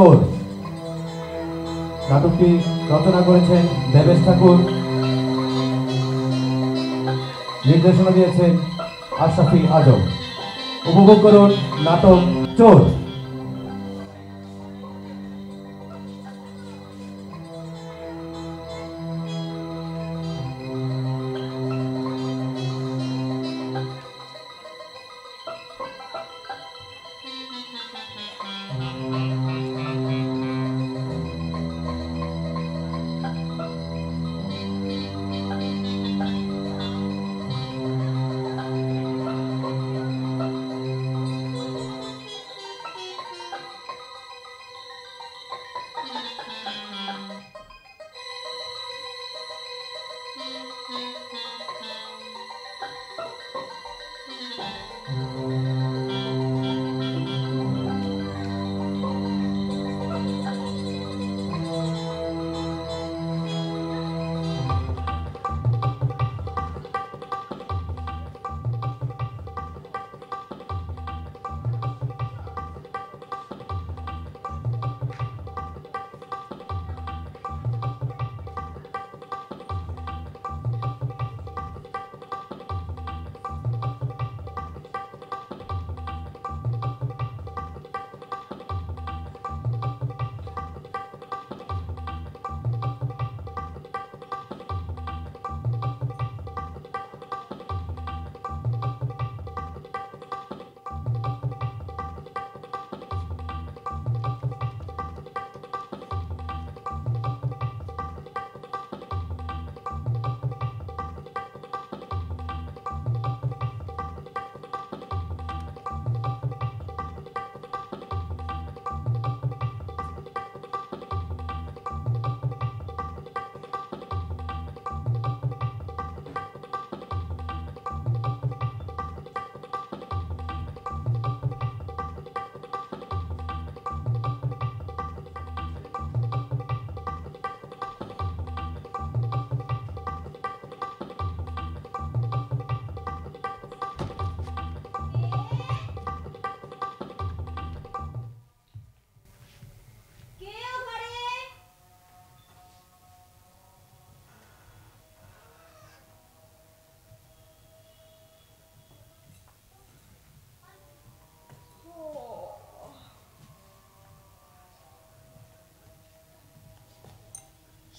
চোর নাটকটি রচনা করেছেন দেবেশ ঠাকুর। নির্দেশনা দিয়েছেন আশরাফি আজম। উপভোগ করুন নাটক চোর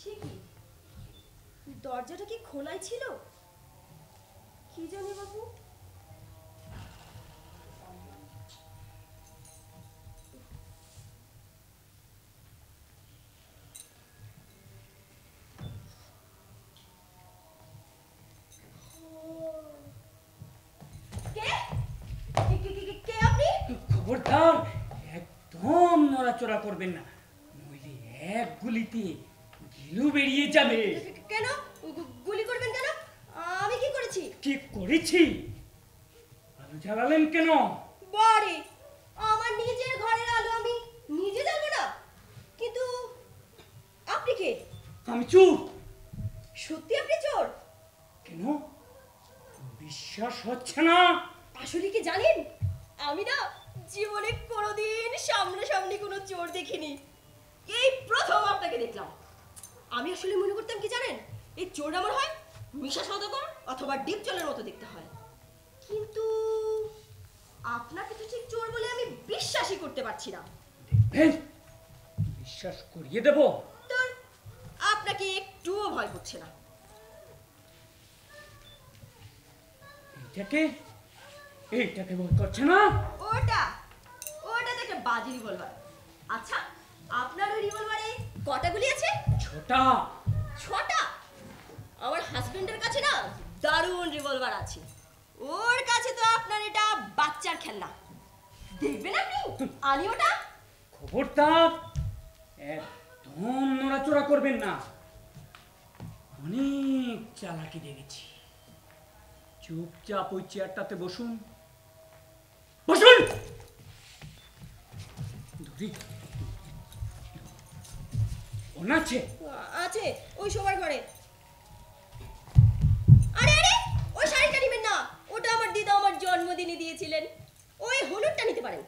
সে কি? দরজাটা কি খোলাই ছিল? কি জানি বাবু? খবরদার একদম নড়াচড়া করবেন না। a mim. ওর কাছে তো আপনার এটা বাচ্চার খেলনা। দেখবেন আপনি? আনি ওটা। খবরটা একদম নড়াচড়া করবেন না। অনেক চালাকি দেখেছি। চুপচাপ ওই চেয়ারটাতে বসুন। বসুন! ধরি আছে। আছে ওই সবার ঘরে। আরে আরে ওই শাড়িটা নিবেন না। ওটা আমার দিদা আমার জন্মদিনে দিয়েছিলেন। ওই হলুদটা নিতে পারেন।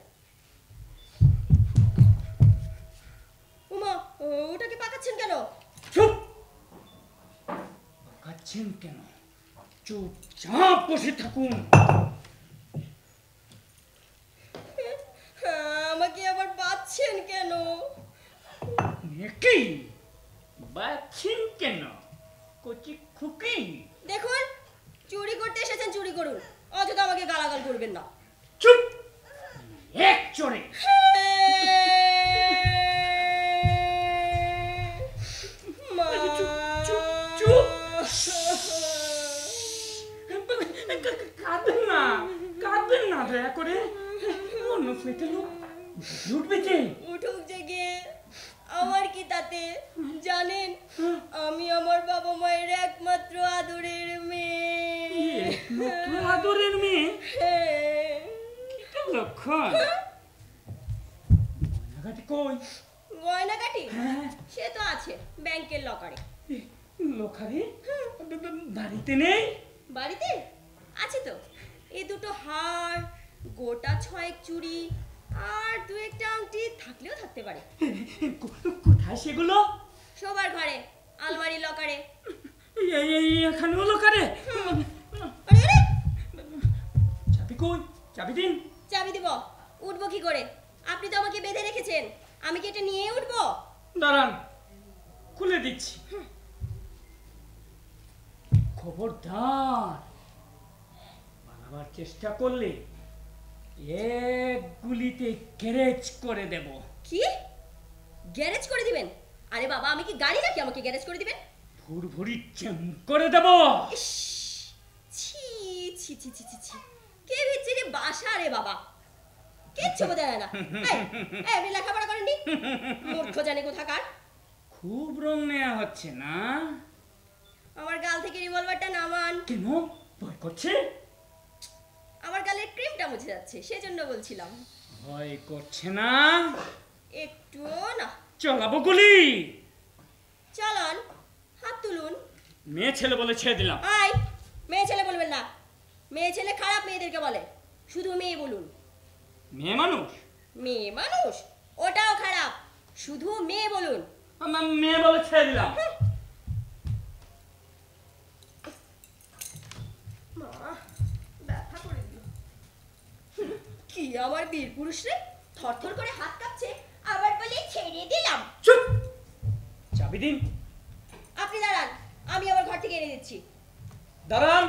উমা ওটাকে পাকাচ্ছেন কেন? চুপ! পাকাচ্ছেন কেন? চুপচাপ বসে থাকুন। আমাকে আবার বাঁচছেন কেন? কেন? কচি খুকি? দেখুন চুরি করতে এসেছেন চুরি করুন। অযথা আমাকে গালাগাল করবেন না। চুপ! এক চোরে। কাঁদবেন না কাঁদবেন না দয়া করে। অন্য ফেটে লোক উঠবে যে উঠুক জেগে। আমার কি তাতে? জানেন আমি আমার বাবা মায়ের একমাত্র আদরের মেয়ে। আদরের মেয়ে। লক্ষণ? কই? গয়নাগাটি? হ্যাঁ। সে তো আছে ব্যাংকের লকারে। বাড়িতে নেই? বাড়িতে? আছে তো। এই দুটো হার গোটা ছয়েক চুড়ি আর দু একটা আংটি থাকলেও থাকতে পারে। কোথায় সেগুলো? সবার ঘরে আলমারি লকারে। এই এই এখানেও লোকারে? আরে আরে চাবি কই? চাবি দিন। চাবি দিব। উঠবো কি করে? আপনি তো আমাকে বেঁধে রেখেছেন। আমি কি এটা নিয়ে উঠবো? দাঁড়ান খুলে দিচ্ছি। খবরদার পালাবার চেষ্টা করলে এক গুলিতে গ্যারেজ করে দেব। কি? গ্যারেজ করে দিবেন? আরে বাবা আমি কি গাড়ি নাকি আমাকে গ্যারেজ করে দিবেন? ভুরভুরি চেম করে দেব। ইস, ছি ছি ছি ছি ছি ছি। কে ভিচ্ছে রে বাসা রে বাবা? কিচ্ছু বোঝা যায় না। এই, এই, আপনি লেখাপড়া করেননি? মূর্খ জানে কোথাকার। খুব রং নেওয়া হচ্ছে না। আমার গাল থেকে রিভলভারটা নামান। কেন? ভয় করছে? আমার গালের ক্রিমটা মুছে যাচ্ছে সেজন্য বলছিলাম। ভয় করছে না। একটুও না। চলাবো গুলি। চালান হাত তুলুন। মেয়ে ছেলে বলে ছেড়ে দিলাম। আই মেয়ে ছেলে বলবেন না। মেয়ে ছেলে খারাপ মেয়েদেরকে বলে। শুধু মেয়ে বলুন। মেয়ে মানুষ? মেয়ে মানুষ? ওটাও খারাপ। শুধু মেয়ে বলুন। আমার মেয়ে বলে ছেড়ে দিলাম মা ব্যথা করে দিল কি আমার বীর পুরুষ রে? থরথর করে হাত কাঁপছে আবার বলে ছেড়ে দিলাম। চুপ! চাবি দিন। আপনি দাঁড়ান আমি আবার ঘর থেকে এনে দিচ্ছি। দাঁড়ান।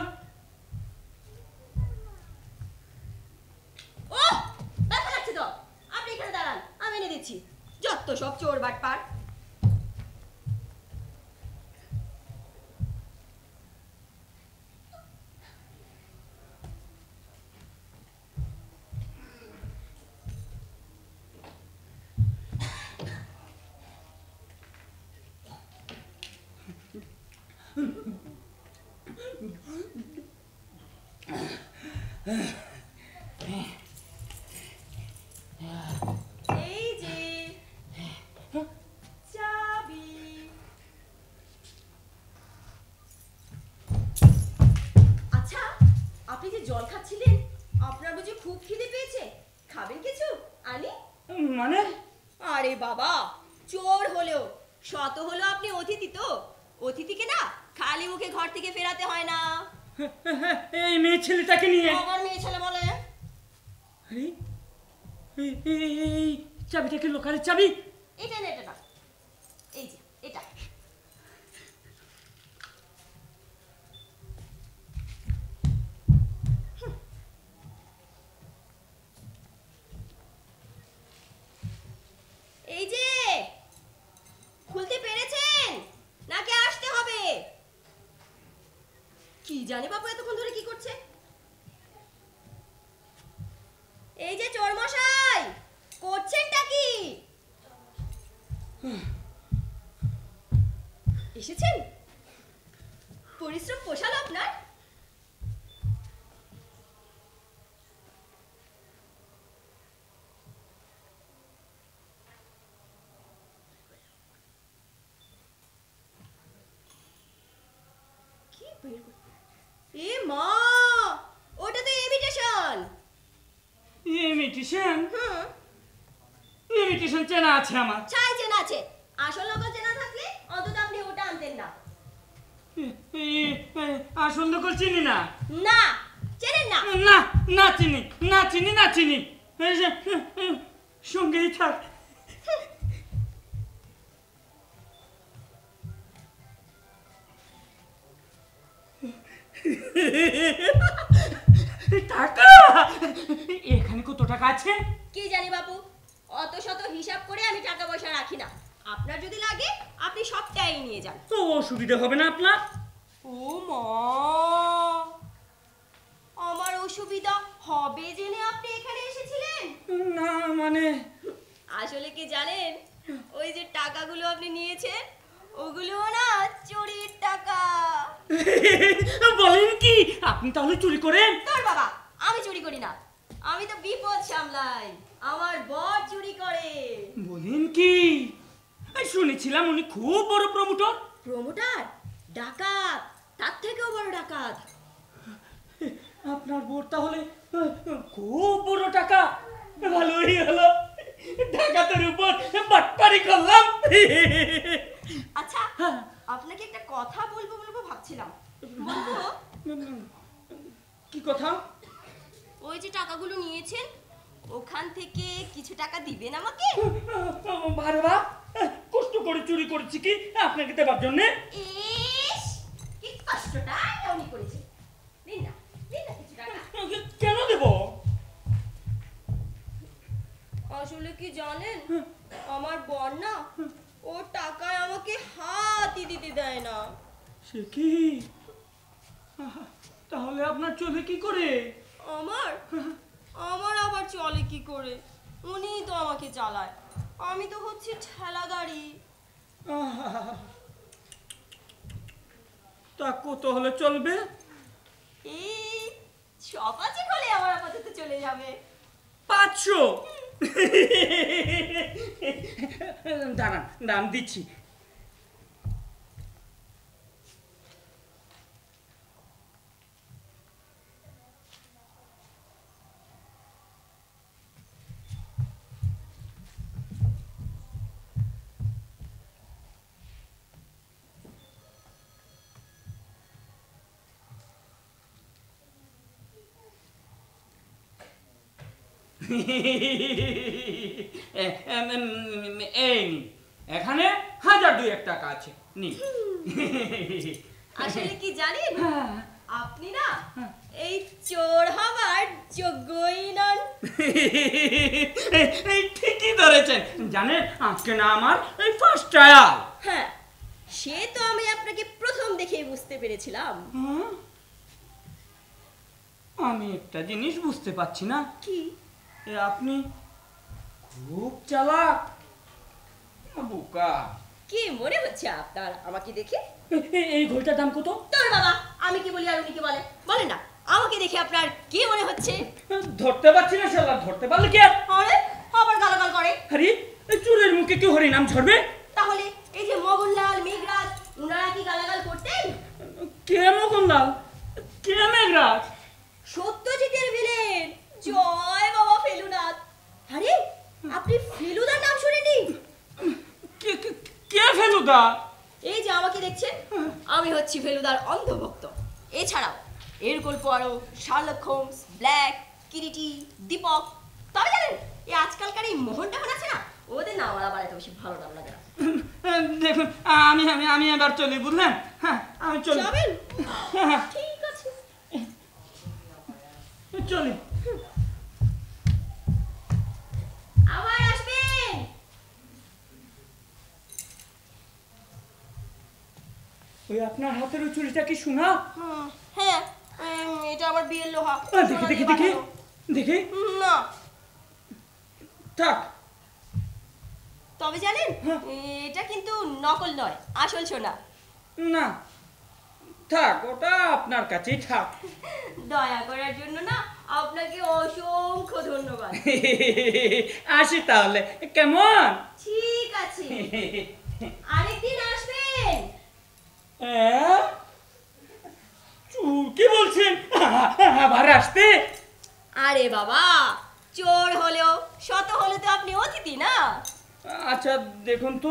ও ব্যথা লাগছে তো। আপনি এখানে দাঁড়ান আমি এনে দিচ্ছি। যত সব চোর বাট বাটপার। এই যে আচ্ছা আপনি যে জল খাচ্ছিলেন আপনার বুঝি খুব খিদে পেয়েছে। খাবেন কিছু আনি? মানে? আরে বাবা চোর হলেও শত হলো আপনি অতিথি তো। অতিথিকে না খালি মুখে ঘর থেকে ফেরাতে হয় না। এই মেয়ে ছেলেটাকে নিয়ে আমার মেয়ে ছেলে বলে আরে, এই- এই- এই চাবিটা কি লোকারের চাবি এটা না এটা না এই যে এটা এই যে খুলতে পেরেছেন নাকি আসতে হবে কি জানি বাবু এতক্ষণ ধরে কি করছে? এই যে চোর মশাই করছেনটা কি? এসেছেন? পরিশ্রম পোষালো আপনার? কি বের কর- এ মা ওটা তো ইমিটেশন ইমিটেশন হুম। ইমিটেশন চেনা আছে আমার। ছাই চেনা আছে। আসল নকল চেনা থাকলে অন্তত আপনি ওটা আনতেন না। আসল নকল চিনি না? না চেনেন না। না না চিনি না চিনি না চিনি। সঙ্গেই থাক। এখানে কত টাকা আছে? কি জানি বাবু অত শত হিসাব করে আমি টাকা পয়সা রাখি না। আপনার যদি লাগে আপনি সবটাই নিয়ে যান। তো অসুবিধা হবে না আপনার? ও মা! আমার অসুবিধা হবে জেনে আপনি এখানে এসেছিলেন? না মানে? আসলে কি জানেন? ওই যে টাকাগুলো আপনি নিয়েছেন ওগুলো না চুরির টাকা। বলেন কি আপনি তাহলে চুরি করেন। তোর বাবা আমি চুরি করি না। আমি তো বিপদ সামলাই। আমার বর চুরি করে। বলেন কি? শুনেছিলাম উনি খুব বড় প্রমোটর। প্রমোটার? ডাকাত। তার থেকেও বড় ডাকাত। আপনার বোর তাহলে খুব বড় টাকা। ভালোই হলো। ডাকাতের উপর বাটপারি করলাম। আচ্ছা হ্যাঁ। আপনাকে একটা কথা বলব বলব ভাবছিলাম। বলব? কি কথা? ওই যে টাকাগুলো নিয়েছেন ওখান থেকে কিছু টাকা দিবেন আমাকে? ভারে বা কষ্ট করে চুরি করেছি কি আপনাকে দেবার জন্য? কি কষ্টটা উনি করেছে। দিন না দিন না কিছু টাকা। কেন দেব? আসলে কি জানেন আমার বর না ও টাকায় আমাকে হাতই দিতে দেয় না। সে কি? তাহলে আপনার চলে কি করে? আমার? আমার আবার চলে কি করে? উনিই তো আমাকে চালায় আমি তো হচ্ছে ঠেলা গাড়ি তা কত হলে চলবে? এই সপাচে হলে আমার আপাতত চলে যাবে। পাঁচশো? দাঁড়ান দাম দিচ্ছি। এই নিন। এখানে হাজার দুই এক টাকা আছে। নি। আসলে কি জানেন? হ্যাঁ। আপনি না এই চোর হবার যোগ্যই নন। এই ঠিকই ধরেছেন। জানেন আজকে না আমার এই ফার্স্ট ট্রায়াল হ্যাঁ সে তো আমি আপনাকে প্রথম দেখেই বুঝতে পেরেছিলাম। আমি একটা জিনিস বুঝতে পারছি না। কি? এ আপনি খুব চালাক। বোকা। কি মনে হচ্ছে আপনার আমাকে দেখে? এই ঘড়িটার দাম কত? তোর বাবা আমি কি বলি আর উনি কি বলে? বলেন না আমাকে দেখে আপনার কি মনে হচ্ছে? ধরতে পারছি না শালা ধরতে পারলে কি আরে? আবার গালাগাল করে। আরে এই চুরের মুখে কি হরিনাম ঝরবে? তাহলে এই যে মোহনলাল মেঘরাজ উনারা কি গালাগাল করতেন? কে মকন্দাল কে মেঘরাজ? সত্যজিতের ভিলেন। জয় বাবা ফেলুনাথ। আরে আপনি ফেলুদার নাম শুনেনি কে ফেলুদা? এই যে আমাকে দেখছেন আমি হচ্ছি ফেলুদার অন্ধভক্ত। এছাড়াও এর গল্প আরও Sherlock Holmes black Kiriti Deepak তবে জানেন এই আজকালকার এই মোহন টাকান আছে না? ওদের নাম আমার আবার এত বেশি ভালো নাম লাগে না। দেখুন আমি আমি আমি এবার চলি বুঝলেন? হ্যাঁ আমি চলি। যাবেন? হ্যাঁ, ঠিক আছে। চলি। আবার আসবেন ওই আপনার হাতের ওই চুরিটা কি শোনা হ্যাঁ এটা আমার বিয়ের লোহা। দেখি দেখি দেখি দেখি। না। থাক। তবে জানেন হ্যাঁ। এটা কিন্তু নকল নয় আসল সোনা। না। থাক ওটা আপনার কাছেই থাক। দয়া করার জন্য না আপনাকে অসংখ্য ধন্যবাদ। আসি তাহলে। কেমন? ঠিক আছে। আরেকদিন আসবেন? কি বলছেন? আবার আসতে? আরে বাবা চোর হলেও শত হলে তো আপনি অতিথি না? আচ্ছা দেখুন তো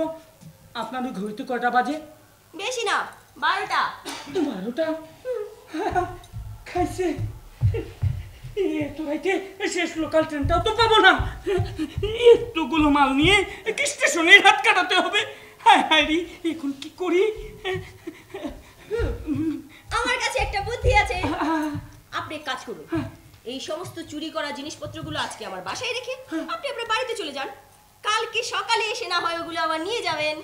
আপনার ওই ঘড়িতে কয়টা বাজে? বেশি না। বারোটা। বারোটা? খাইছে। এত রাইতে শেষ লোকাল ট্রেনটাও তো পাবো না। এতগুলো মাল নিয়ে কি স্টেশনে হাত কাটাতে হবে। হায় হায় রে এখন কি করি? আমার কাছে একটা বুদ্ধি আছে। আপনি কাজ করুন। এই সমস্ত চুরি করা জিনিসপত্রগুলো আজকে আমার বাসায় রেখে আপনি আপনার বাড়িতে চলে যান। কালকে সকালে এসে না হয় ওগুলো আবার নিয়ে যাবেন।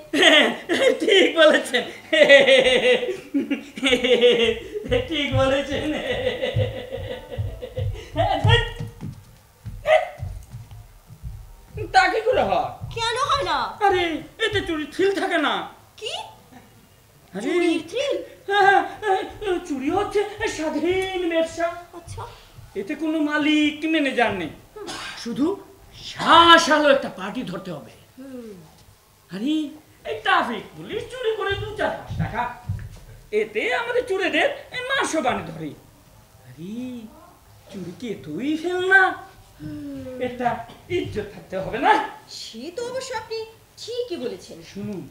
ঠিক বলেছেন। ঠিক বলেছেন। তা কি করে হয়? কেন হয় না? আরে এতে চুরি থিল থাকে না। কি? চুরির থ্রিল হ্যাঁ, হ্যাঁ, চুরি হচ্ছে স্বাধীন ব্যবসা। আচ্ছা। এতে কোনো মালিক ম্যানেজার নেই। শুধু শ্বাস আলো একটা পার্টি ধরতে হবে। আরে এই ট্রাফিক পুলিশ চুরি করে দু চার পাঁচ টাকা। এতে আমাদের চুরেদের মাসও বানি ধরে। আরে চুরি কি তুই ফেল না? এটা ইজ্জত থাকতে হবে না। সে তো অবশ্য আপনি ঠিকই বলেছেন। শুনুন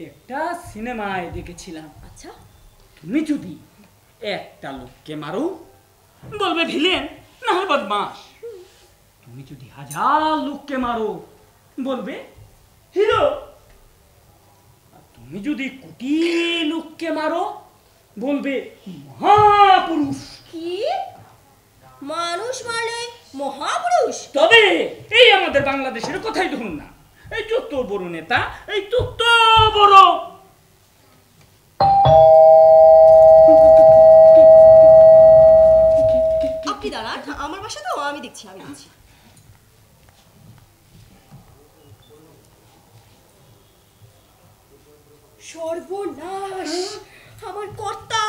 একটা সিনেমায় দেখেছিলাম। আচ্ছা। তুমি যদি একটা লোককে মারো বলবে ভিলেন না হয় বদমাস তুমি যদি হাজার লোককে মারো বলবে হিরো! তুমি যদি কোটি লোককে মারো বলবে মহাপুরুষ! কি? মানুষ মানে মহাপুরুষ? তবে এই আমাদের বাংলাদেশের কথাই ধরুন না। এই যত বড় নেতা এই তত বড়। আপনি দাঁড়ান আমার বাসা তো আমি দেখছি আমি দেখছি। সর্বনাশ। আমার কর্তা।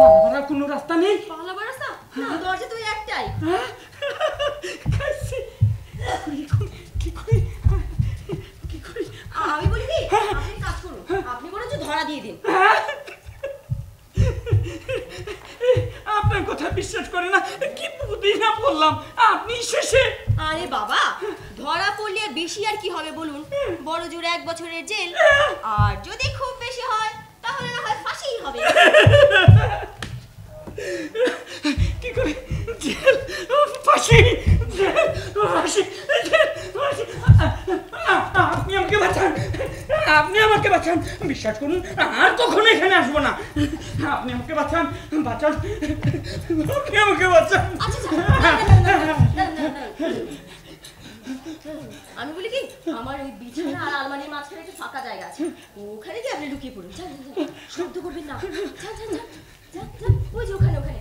পালাবার কোনো রাস্তা নেই? পালাবার রাস্তা? না দরজা তো একটাই। করি? আমি বলি কি? আপনি কাজ করুন। আপনি বরঞ্চ ধরা দিয়ে দিন। আপনার কথা বিশ্বাস করে না। কি বুদ্ধি না বললাম? আপনি শেষে আরে বাবা ধরা পড়লে বেশি আর কি হবে বলুন? বড় জোর এক বছরের জেল। আর যদি খুব বেশি হয় তাহলে না হয় ফাঁসিই হবে। কি করে? জেল? ফাঁসি? ফাঁসি? আপনি আমাকে বাঁচান। আপনি আমাকে বাঁচান। বিশ্বাস করুন আর কখনো এখানে আসব না। আপনি আমাকে বাঁচান বাঁচান। আপনি আমাকে বাঁচান। আমি বলি কি, আমার এই বিছানা আর আলমারির মাঝখানে একটা ফাঁকা জায়গা আছে। ওখানে কি আপনি লুকিয়ে পড়ুন। শব্দ করবেন না। ওই যে ওখানে ওখানে।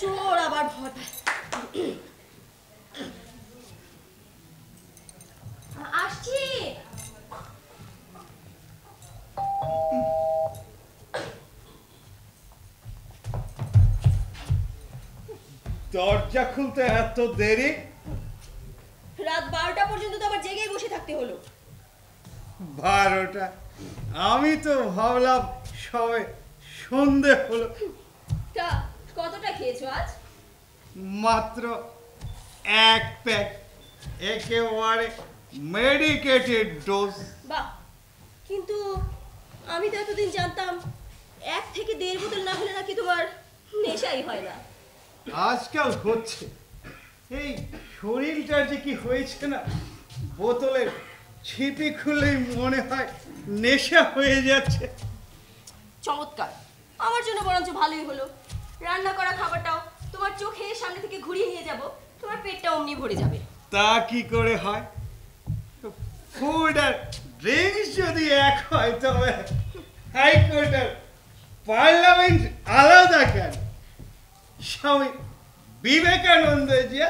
চোর আবার আসছি। দরজা খুলতে এত দেরি? রাত বারোটা পর্যন্ত তো আবার জেগেই বসে থাকতে হলো। বারোটা? আমি তো ভাবলাম সবে সন্ধে হলো। তা কতটা খেয়েছো আজ? মাত্র এক প্যাক। একেবারে মেডিকেটেড ডোজ বাহ! কিন্তু আমি তো এতদিন জানতাম এক থেকে দেড় বোতল না হলে নাকি তোমার নেশাই হয় না। আজকাল হচ্ছে। এই শরীরটা যে কি হয়েছে না বোতলের ছিপি খুলেই মনে হয় নেশা হয়ে যাচ্ছে। চমৎকার। আমার জন্য বরঞ্চ ভালোই হলো। রান্না করা খাবারটাও তোমার চোখে সামনে থেকে ঘুরিয়ে নিয়ে যাব তোমার পেটটা অমনি ভরে যাবে। তা কি করে হয়? ফুড আর ড্রিঙ্কস যদি এক হয় তবে হাইকোর্ট আর পার্লামেন্ট আলাদা কেন? স্বামী বিবেকানন্দ যে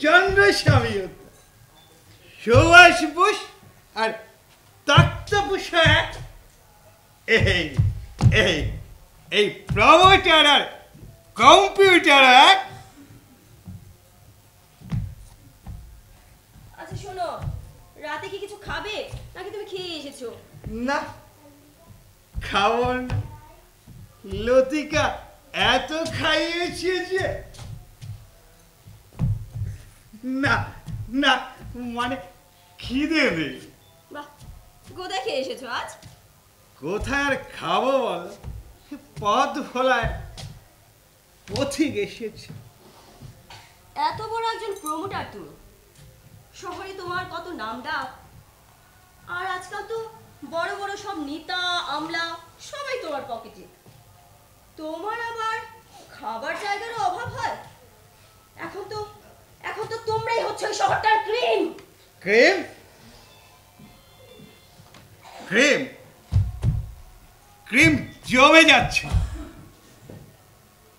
চন্দ্রস্বামী সুভাষ বোস আর তক্তপুষ এই এই এই প্রমোটার আর কম্পিউটার এক আচ্ছা শোনো রাতে কি কিছু খাবে? নাকি তুমি খেয়ে এসেছ? না খাব লতিকা এত খাইয়েছে যে? না না মানে খিদে নেই। বাহ কোথায় খেয়ে এসেছ আজ? কোথায় আর খাব বল? পথ ভোলায় পথিক এসেছে। এত বড় একজন প্রমোটার তুমি। শহরে তোমার কত নাম ডাক। আর আজকাল তো বড় বড় সব নেতা আমলা সবাই তোমার পকেটে তোমার আবার খাবার জায়গারও অভাব হয়? এখন তো এখন তো তোমরাই হচ্ছে ওই শহরটার ক্রিম। ক্রিম? ক্রেম? ক্রিম জমে যাচ্ছে।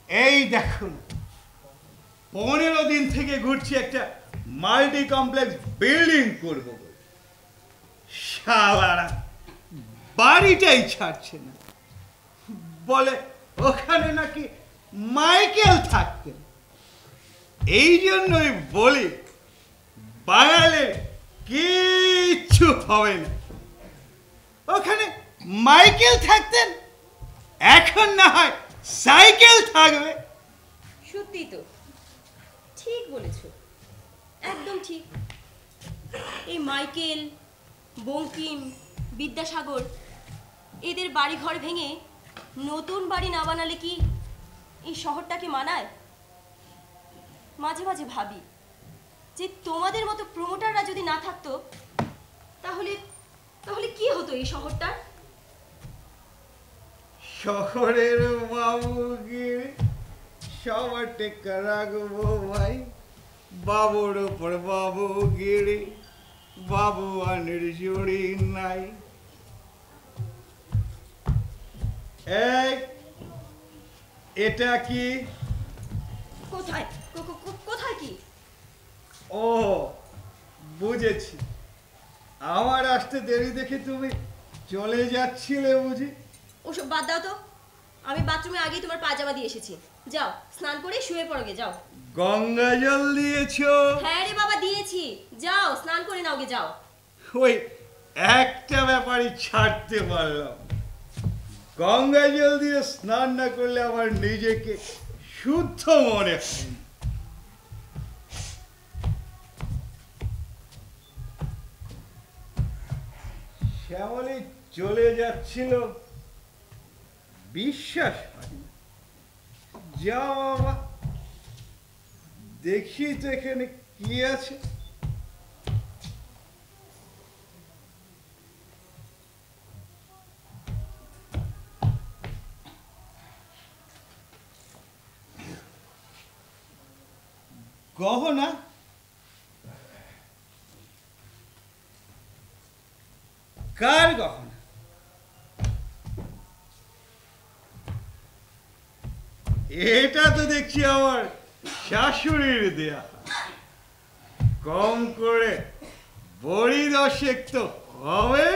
এই দেখুন, পনেরো দিন থেকে ঘুরছি একটা মাল্টি কমপ্লেক্স বিল্ডিং করব। শালারা, বাড়িটাই ছাড়ছে না। বলে ওখানে নাকি মাইকেল থাকতেন। এই জন্যই বলি, বাঙালির কিচ্ছু হবে না। ওখানে মাইকেল থাকতেন, এখন না হয় সাইকেল থাকবে। সত্যি তো, ঠিক বলেছ, একদম ঠিক। এই মাইকেল, বঙ্কিম, বিদ্যাসাগর, এদের বাড়ি ঘর ভেঙে নতুন বাড়ি না বানালে কি এই শহরটাকে মানায়? মাঝে মাঝে ভাবি যে তোমাদের মতো প্রমোটাররা যদি না থাকতো, তাহলে তাহলে কি হতো এই শহরটার? শহরের বাবুগিরি সবার টেকা রাখব ভাই। বাবুর ওপর বাবুগিরি, বাবু আনের জুড়ি নাই। এই এটা কি? কোথায়? কোথায় কি? ও বুঝেছি। আমার আসতে দেরি দেখে তুমি চলে যাচ্ছিলে বুঝি? ওসব বাদ দাও তো। আমি বাথরুমে আগেই তোমার পাজামা দিয়ে এসেছি। যাও স্নান করে শুয়ে পড়ো গে যাও। গঙ্গা জল দিয়েছ? হ্যাঁ রে বাবা দিয়েছি। যাও স্নান করে নাও গে যাও। ওই একটা ব্যাপারই ছাড়তে পারলাম। গঙ্গা জল দিয়ে স্নান না করলে আমার নিজেকে শুদ্ধ মনে হয়। চলে যাচ্ছিল। বিশ্বাস হয় না। যা বাবা, দেখি তো এখানে কি আছে। গহনা? কার গহনা? এটা তো দেখছি আমার শাশুড়ির দেয়া। কম করে বড়ি দশেক তো হবে।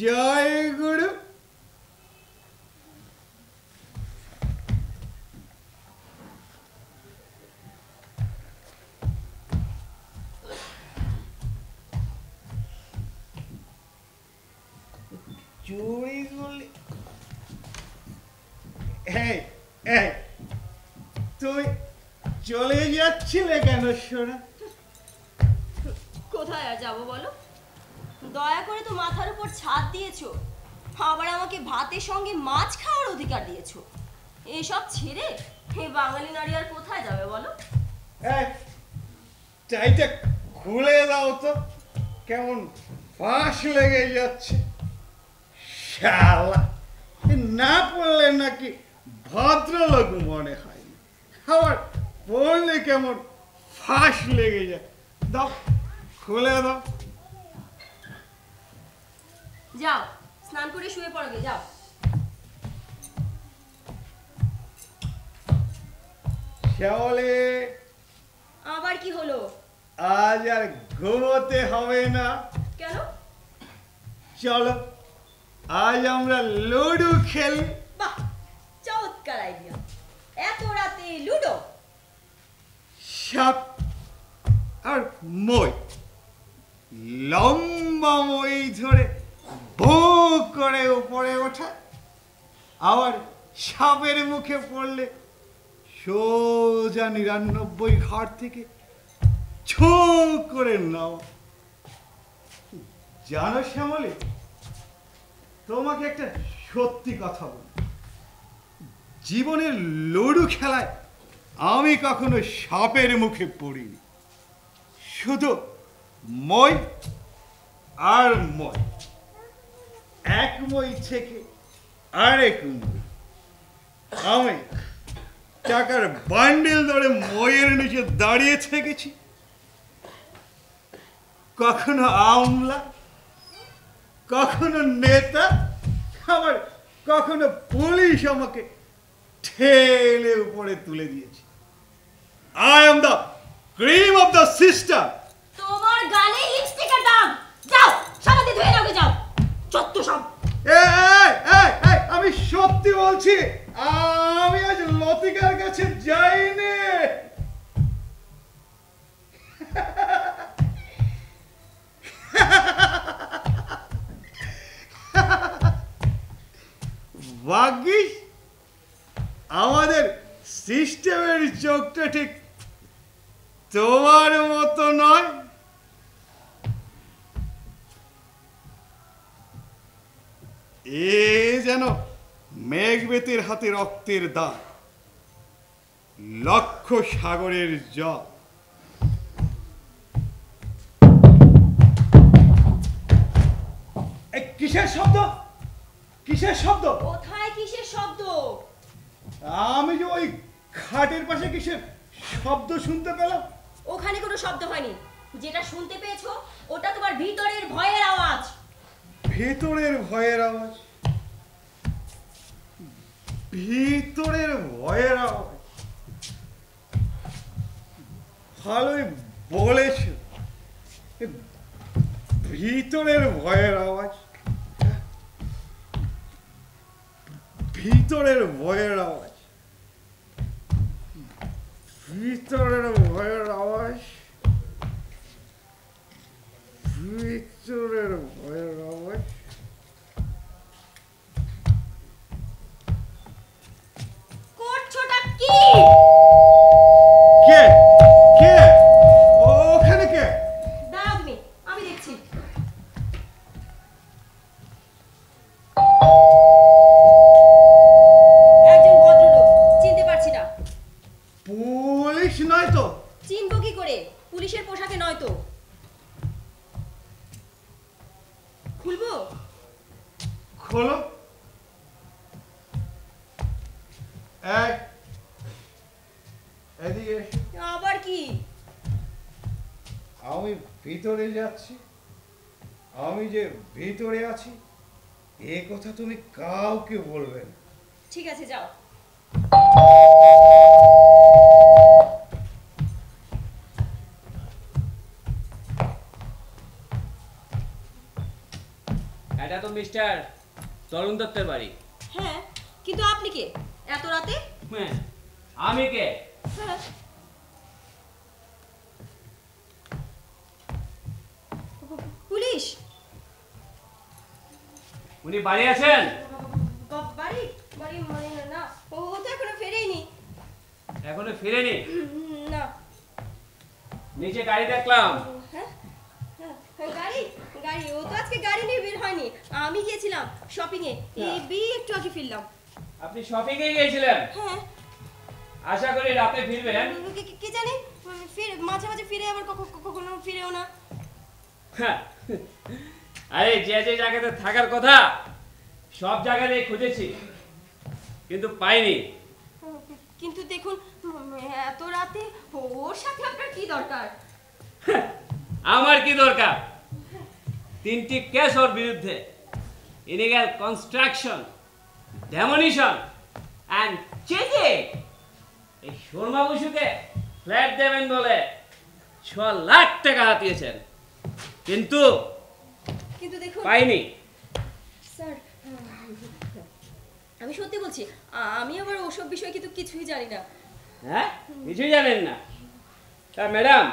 জয় গুরু। চুড়িগুলি এই এই তুমি চলে যাচ্ছিলে কেন সোনা? কোথায় আর যাব বলো? দয়া করে তো মাথার উপর ছাদ দিয়েছ। আবার আমাকে ভাতের সঙ্গে মাছ খাওয়ার অধিকার দিয়েছ। এসব ছেড়ে হে বাঙালি নারী আর কোথায় যাবে বলো? চাইটা খুলে দাও তো। কেমন ফাঁস লেগে যাচ্ছে। শালা না পড়লে নাকি ভদ্রলোক মনে হয় না। আবার পড়লে কেমন ফাঁস লেগে যায়। দাও খুলে দাও। যাও স্নান করে শুয়ে পড়ো গে যাও। শ্যাওলে আবার কি হলো? আজ আর ঘুমোতে হবে না। কেন? চলো আজ আমরা লুডু খেল। বাহ চমৎকার আইডিয়া এত রাতে লুডো? সাপ আর মই লম্বা মই ধরে ভো করে উপরে ওঠা। আবার সাপের মুখে পড়লে সোজা নিরানব্বই ঘর থেকে ছো করে নাও। জানো শ্যামলে তোমাকে একটা সত্যি কথা বলি। জীবনের লড়ু খেলায় আমি কখনো সাপের মুখে পড়িনি। শুধু মই আর মই। এক মই থেকে আরেক মই। আমি টাকার বান্ডেল ধরে ময়ের নিচে দাঁড়িয়ে থেকেছি। কখনো আমলা কখনো নেতা আবার কখনো পুলিশ আমাকে ঠেলে উপরে তুলে দিয়েছে। I am the cream of the sister তোমার গালে লিপস্টিকের দাগ। যাও দিয়ে ধুয়ে গে, যাও। চত্ব সব। আমি সত্যি বলছি আমি আজ লতিকার কাছে যাইনি। ভাগ্যিস, আমাদের সিস্টেমের চোখটা ঠিক তোমার মতো নয়। এ যেন মেঘবেতের হাতে রক্তের দাগ, লক্ষ সাগরের জল। কিসের শব্দ? কিসের শব্দ? কোথায় কিসের শব্দ? আমি যে ওই খাটের পাশে কিসের শব্দ শুনতে পেলাম? ওখানে কোনো শব্দ হয়নি। যেটা শুনতে পেয়েছ ওটা তোমার ভিতরের ভয়ের আওয়াজ। ভেতরের ভয়ের আওয়াজ? ভিতরের ভয়ের আওয়াজ? ভালোই বলেছ। ভিতরের ভয়ের আওয়াজ। ভিতরের ভয়ের আওয়াজ। ভিতরের ভয়ের আওয়াজ। ভিতরের ভয়ের আওয়াজ। করছোটা কি? খোলো এক। এদিকে আবার কি? আমি ভিতরে যাচ্ছি। আমি যে ভিতরে আছি এ কথা তুমি কাউকে বলবে না। ঠিক আছে যাও। এটা তো মিস্টার তরুণ দত্তের বাড়ি। হ্যাঁ কিন্তু আপনি কে? এত রাতে? হ্যাঁ আমি কে? হ্যাঁ। পুলিশ? উনি বাড়ি আছেন? বাড়ি? বাড়ি মানে না। ও তো এখনও ফেরেইনি এখনও ফিরেনি? না। নিচে গাড়ি দেখলাম। হ্যাঁ হ্যাঁ, গাড়ি। ও তো আজকে গাড়ি নিয়ে বের হয়নি। আমি গিয়েছিলাম শপিং এ। এই বি একটু আগে ফিরলাম। আপনি শপিং এ গিয়েছিলেন? হ্যাঁ। আশা করি রাতে ফিরবেন। কি- জানি? ফির মাঝে মাঝে ফিরে আবার কখ- কখ- কখনো ফিরেও না। হ্যাঁ। আরে যে যে জায়গাতে থাকার কথা সব জায়গাতেই খুঁজেছি কিন্তু পাইনি। কিন্তু দেখুন এত রাতে ওর সাথে আপনার কি দরকার? আমার কি দরকার? তিনটি কেস ওর বিরুদ্ধে illegal construction demolition and chasing এই শর্মা বসুকে ফ্ল্যাট দেবেন বলে ছ লাখ টাকা হাতিয়েছেন। কিন্তু কিন্তু দেখুন পাইনি। স্যার আমি সত্যি বলছি আমি আবার ওসব বিষয়ে কিন্তু কিছুই জানি না। হ্যাঁ? কিছুই জানেন না। তা ম্যাডাম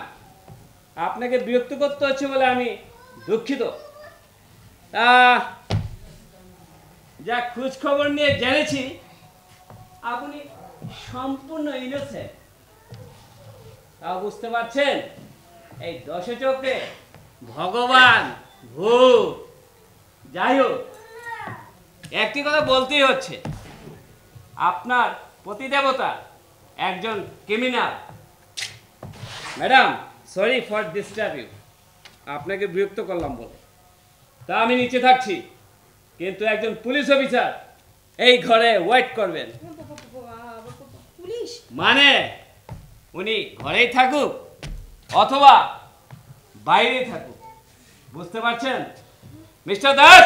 আপনাকে বিরক্ত করতে হচ্ছে বলে আমি দুঃখিত। যা খোঁজ খবর নিয়ে জেনেছি, আপনি সম্পূর্ণ ইনোসেন্ট তাও বুঝতে পারছেন? এই দশে চক্রে ভগবান ভূত। যাই হোক, একটি কথা বলতেই হচ্ছে। আপনার প্রতিদেবতা একজন criminal madam sorry for disturb you আপনাকে বিরক্ত করলাম বলে। তা আমি নিচে থাকছি। কিন্তু একজন পুলিশ অফিসার এই ঘরে ওয়েট করবেন। পুলিশ? মানে উনি ঘরেই থাকুক অথবা বাইরেই থাকুক। বুঝতে পারছেন? মিস্টার দাস?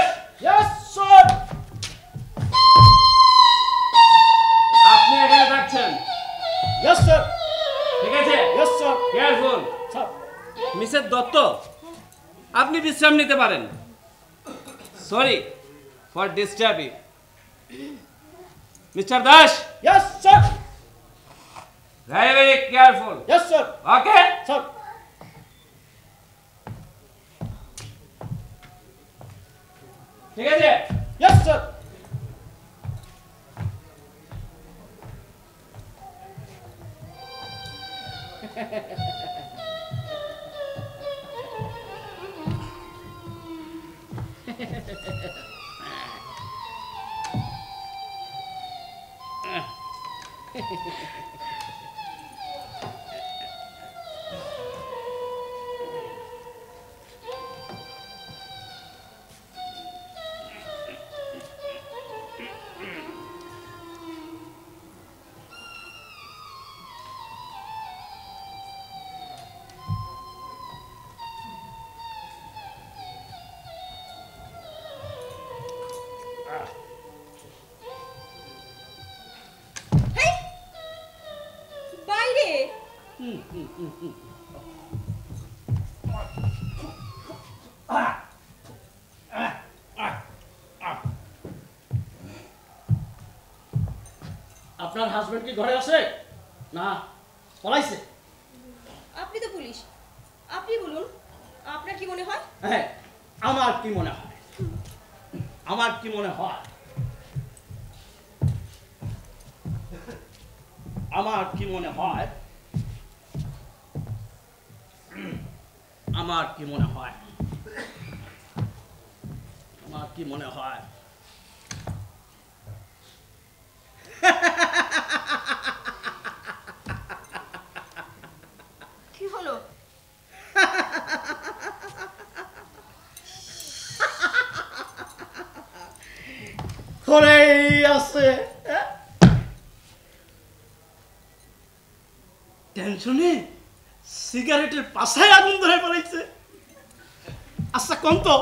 আপনি এখানে থাকছেন। ঠিক আছে? মিসেস দত্ত আপনি বিশ্রাম নিতে পারেন। sorry for disturbing. Mr. Dash? Yes, sir. Very, very careful. Yes, sir. Okay? Sir. ঠিক আছে yes Ha ha ha ha. Ha ha ha. আপনার হাজবেন্ড কি ঘরে আছে? না পলাইছে। আপনি তো পুলিশ। আপনি বলুন আপনার কি মনে হয়? হ্যাঁ আমার কি মনে হয়? আমার কি মনে হয় আমার কি মনে হয় আমার কি মনে হয় আমার কি মনে হয় কি হলো ঘরেই আছে টেনশনে সিগারেটের পাশায় আগুন ধরে পড়েছে আচ্ছা কোন তো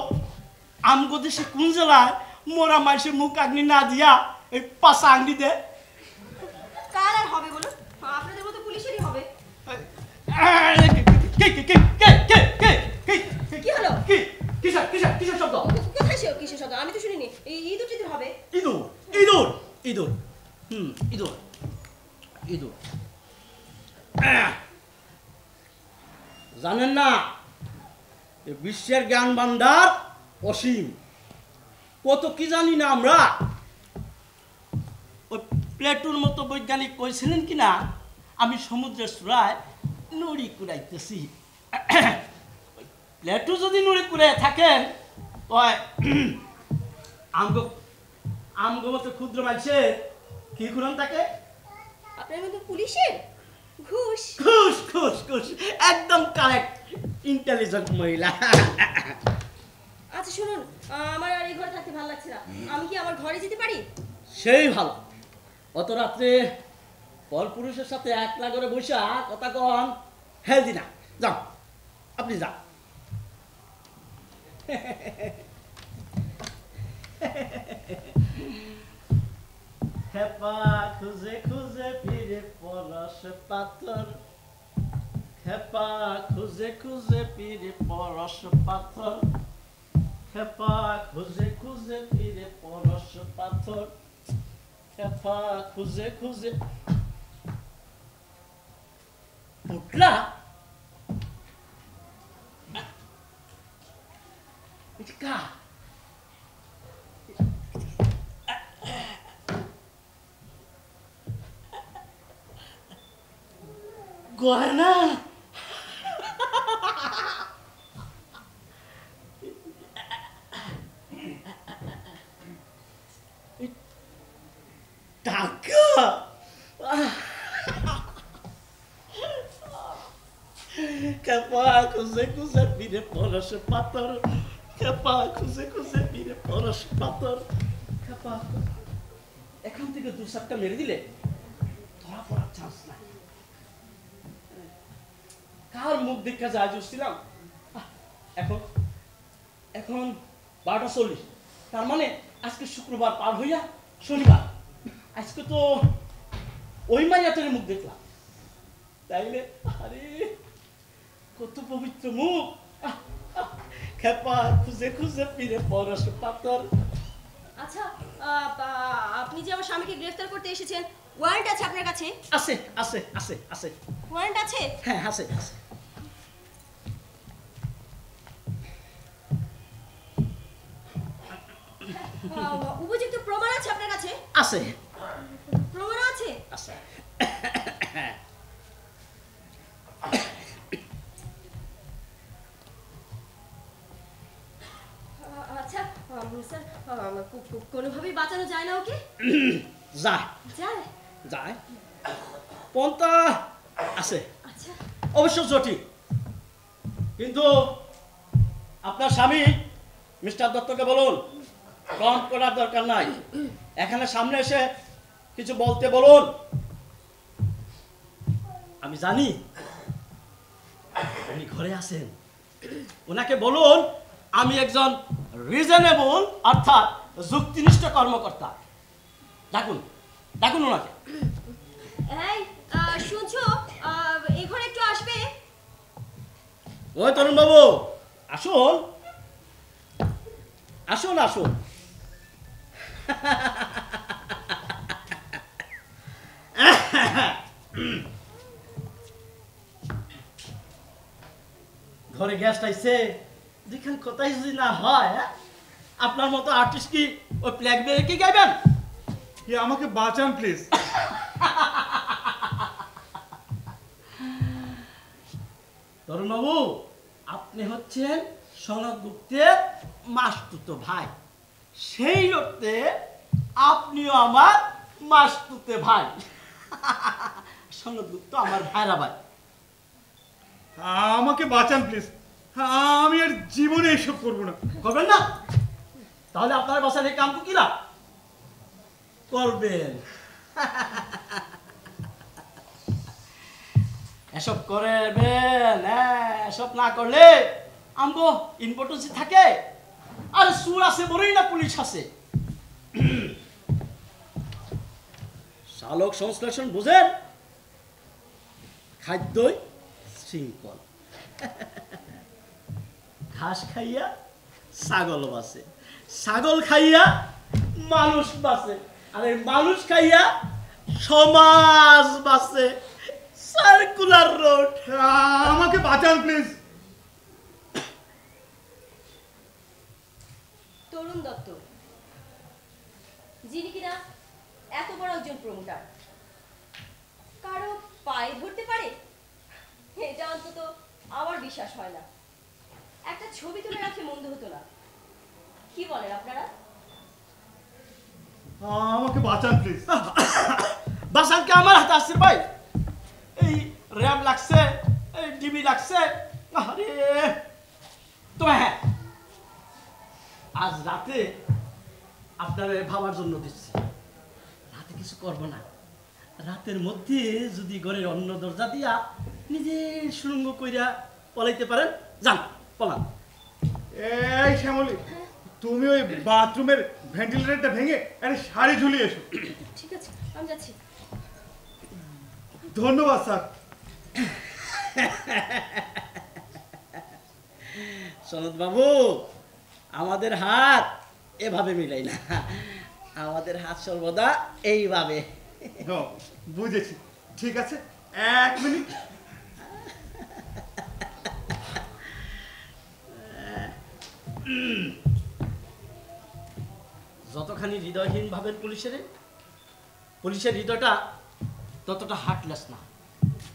আমগো দেশে কোন জেলায় মোরা মাইসে মুখ আগ্নি না দিয়া এই পাশা আংলি দে কার আর হবে বলুন আপনাদের মতো পুলিশেরই হবে কে কে কে কে কে কে কে কি হলো কি কিসের কিসের কিসের শব্দ? কোথায় সে কিসের শব্দ? আমি তো শুনিনি। ইঁদুর টিঁদুর হবে। ইঁদুর ইঁদুর ইঁদুর হুম ইঁদুর ইঁদুর। জানেন না বিশ্বের জ্ঞান ভান্ডার অসীম। কত কি জানি না আমরা? ওই প্লেটুর মতো বৈজ্ঞানিক কইছিলেন কিনা? আমি সমুদ্রের চূড়ায় নুড়ি কুড়াইতেছি। প্লেটু যদি নুড়ি কুড়াই থাকেন আমগো আমগো মতো ক্ষুদ্র মানুষের কি খুলন থাকে আপনার মতো পুলিশের? ঘুষ। খুশ খুশ খুশ একদম কারেক্ট ইন্টেলিজেন্ট মহিলা। আচ্ছা শুনুন আমার আর এই ঘরে থাকতে ভালো লাগছে না। আমি কি আমার ঘরে যেতে পারি? সেই ভালো। অত রাত্রে পরপুরুষের সাথে একলা করে বসা কথা কন। হেলদি না। যাও আপনি Hepa kuze kuze pirip boraşıp batır. Hepa kuze kuze pirip boraşıp batır. Hepa kuze kuze pirip boraşıp batır. Hepa kuze kuze Putla Vem cá. Guaraná! Taca! que? sei que os filhos por ser patrão. তার মানে আজকে শুক্রবার পার হইয়া শনিবার আজকে তো ওই মাইয়াটার মুখ দেখলাম তাইলে আরে কত পবিত্র মুখ খেপা খুঁজে খুঁজে ফিরে পরশ পাতর আচ্ছা আপনি যে আমার স্বামীকে গ্রেফতার করতে এসেছেন ওয়ারেন্ট আছে আপনার কাছে? আছে আছে আছে আছে। ওয়ারেন্ট আছে? হ্যাঁ আছে আছে। উপযুক্ত প্রমাণ আছে আপনার কাছে? আছে। প্রমাণ আছে? আছে। স্যার কোনোভাবেই বাঁচানো যায় না ওকে। যায়। যায়? যায়। পন্থা আছে। আচ্ছা। অবশ্য জটিল। কিন্তু আপনার স্বামী মিস্টার দত্তকে বলুন কম করার দরকার নাই। এখানে সামনে এসে কিছু বলতে বলুন। আমি জানি উনি ঘরে আছেন। ওনাকে বলুন আমি একজন রিজনেবল অর্থাৎ যুক্তিনিষ্ঠ কর্মকর্তা। ডাকুন ডাকুন ওনাকে। এই শুনছো? এই ঘরে একটু আসবে? ওই তরুণ বাবু আসুন। আসুন আসুন। ঘরে গ্যাস আইছে। যেখানে কোথায় যদি না হয় হ্যাঁ? আপনার মতো আর্টিস্ট কি ওই প্ল্যাক বেড়ে কি গাইবেন? আমাকে বাঁচান প্লিজ তরুণবাবু আপনি হচ্ছেন সনদ গুপ্তের মাস্তুতো ভাই। সেই অর্থে আপনিও আমার মাস্তুতে ভাই। সনদ গুপ্ত আমার ভাইরা ভাই। আমাকে বাঁচান প্লিজ আমি আর জীবনে এসব করব না। করবেন না? তাহলে আপনার বাসার এই কাম কিরা করবেন। এসব করবেন হ্যাঁ এসব না করলে আমগো ইম্পর্টেন্সি থাকে। আর সুর আছে বলেই না পুলিশ আছে। শালক সংশ্লেষণ বুঝেন? খাদ্যই শৃঙ্খল। ঘাস খাইয়া ছাগল বাঁচে। ছাগল খাইয়া মানুষ বাঁচে। আর এই মানুষ খাইয়া সমাজ বাঁচে। Circular road. আমাকে বাঁচান প্লিজ। তরুণ দত্ত যিনি কিনা এত বড় একজন প্রমোটার কারও পায়ে ধরতে পারে? এটা অন্তত আমার বিশ্বাস হয় না। একটা ছবি তুলে রাখলে মন্দ হতো না। কি বলেন আপনারা? আমাকে বাঁচান প্লিজ বাসানকে আমার হাতে আসছে ভাই? এই র্যাম লাগছে, এই ডিবি লাগছে। আরে তবে হ্যাঁ আজ রাতে আপনার ভাবার জন্য দিচ্ছি। রাতে কিছু করব না। রাতের মধ্যে যদি ঘরের অন্য দরজা দিয়া নিজে সুরঙ্গ কইরা পলাইতে পারেন, যান। পলান এই শ্যামলি তুমি ওই বাথরুমের ভেন্টিলেটরটা ভেঙে একটা শাড়ি ঝুলিয়ে এসো। ঠিক আছে আমি যাচ্ছি। ধন্যবাদ স্যার। সনদ বাবু আমাদের হাত এভাবে মিলাই না। আমাদের হাত সর্বদা এইভাবে। বুঝেছি। ঠিক আছে এক মিনিট। যতখানি হৃদয়হীন ভাবেন পুলিশের পুলিশের হৃদয়টা ততটা হার্টলেস না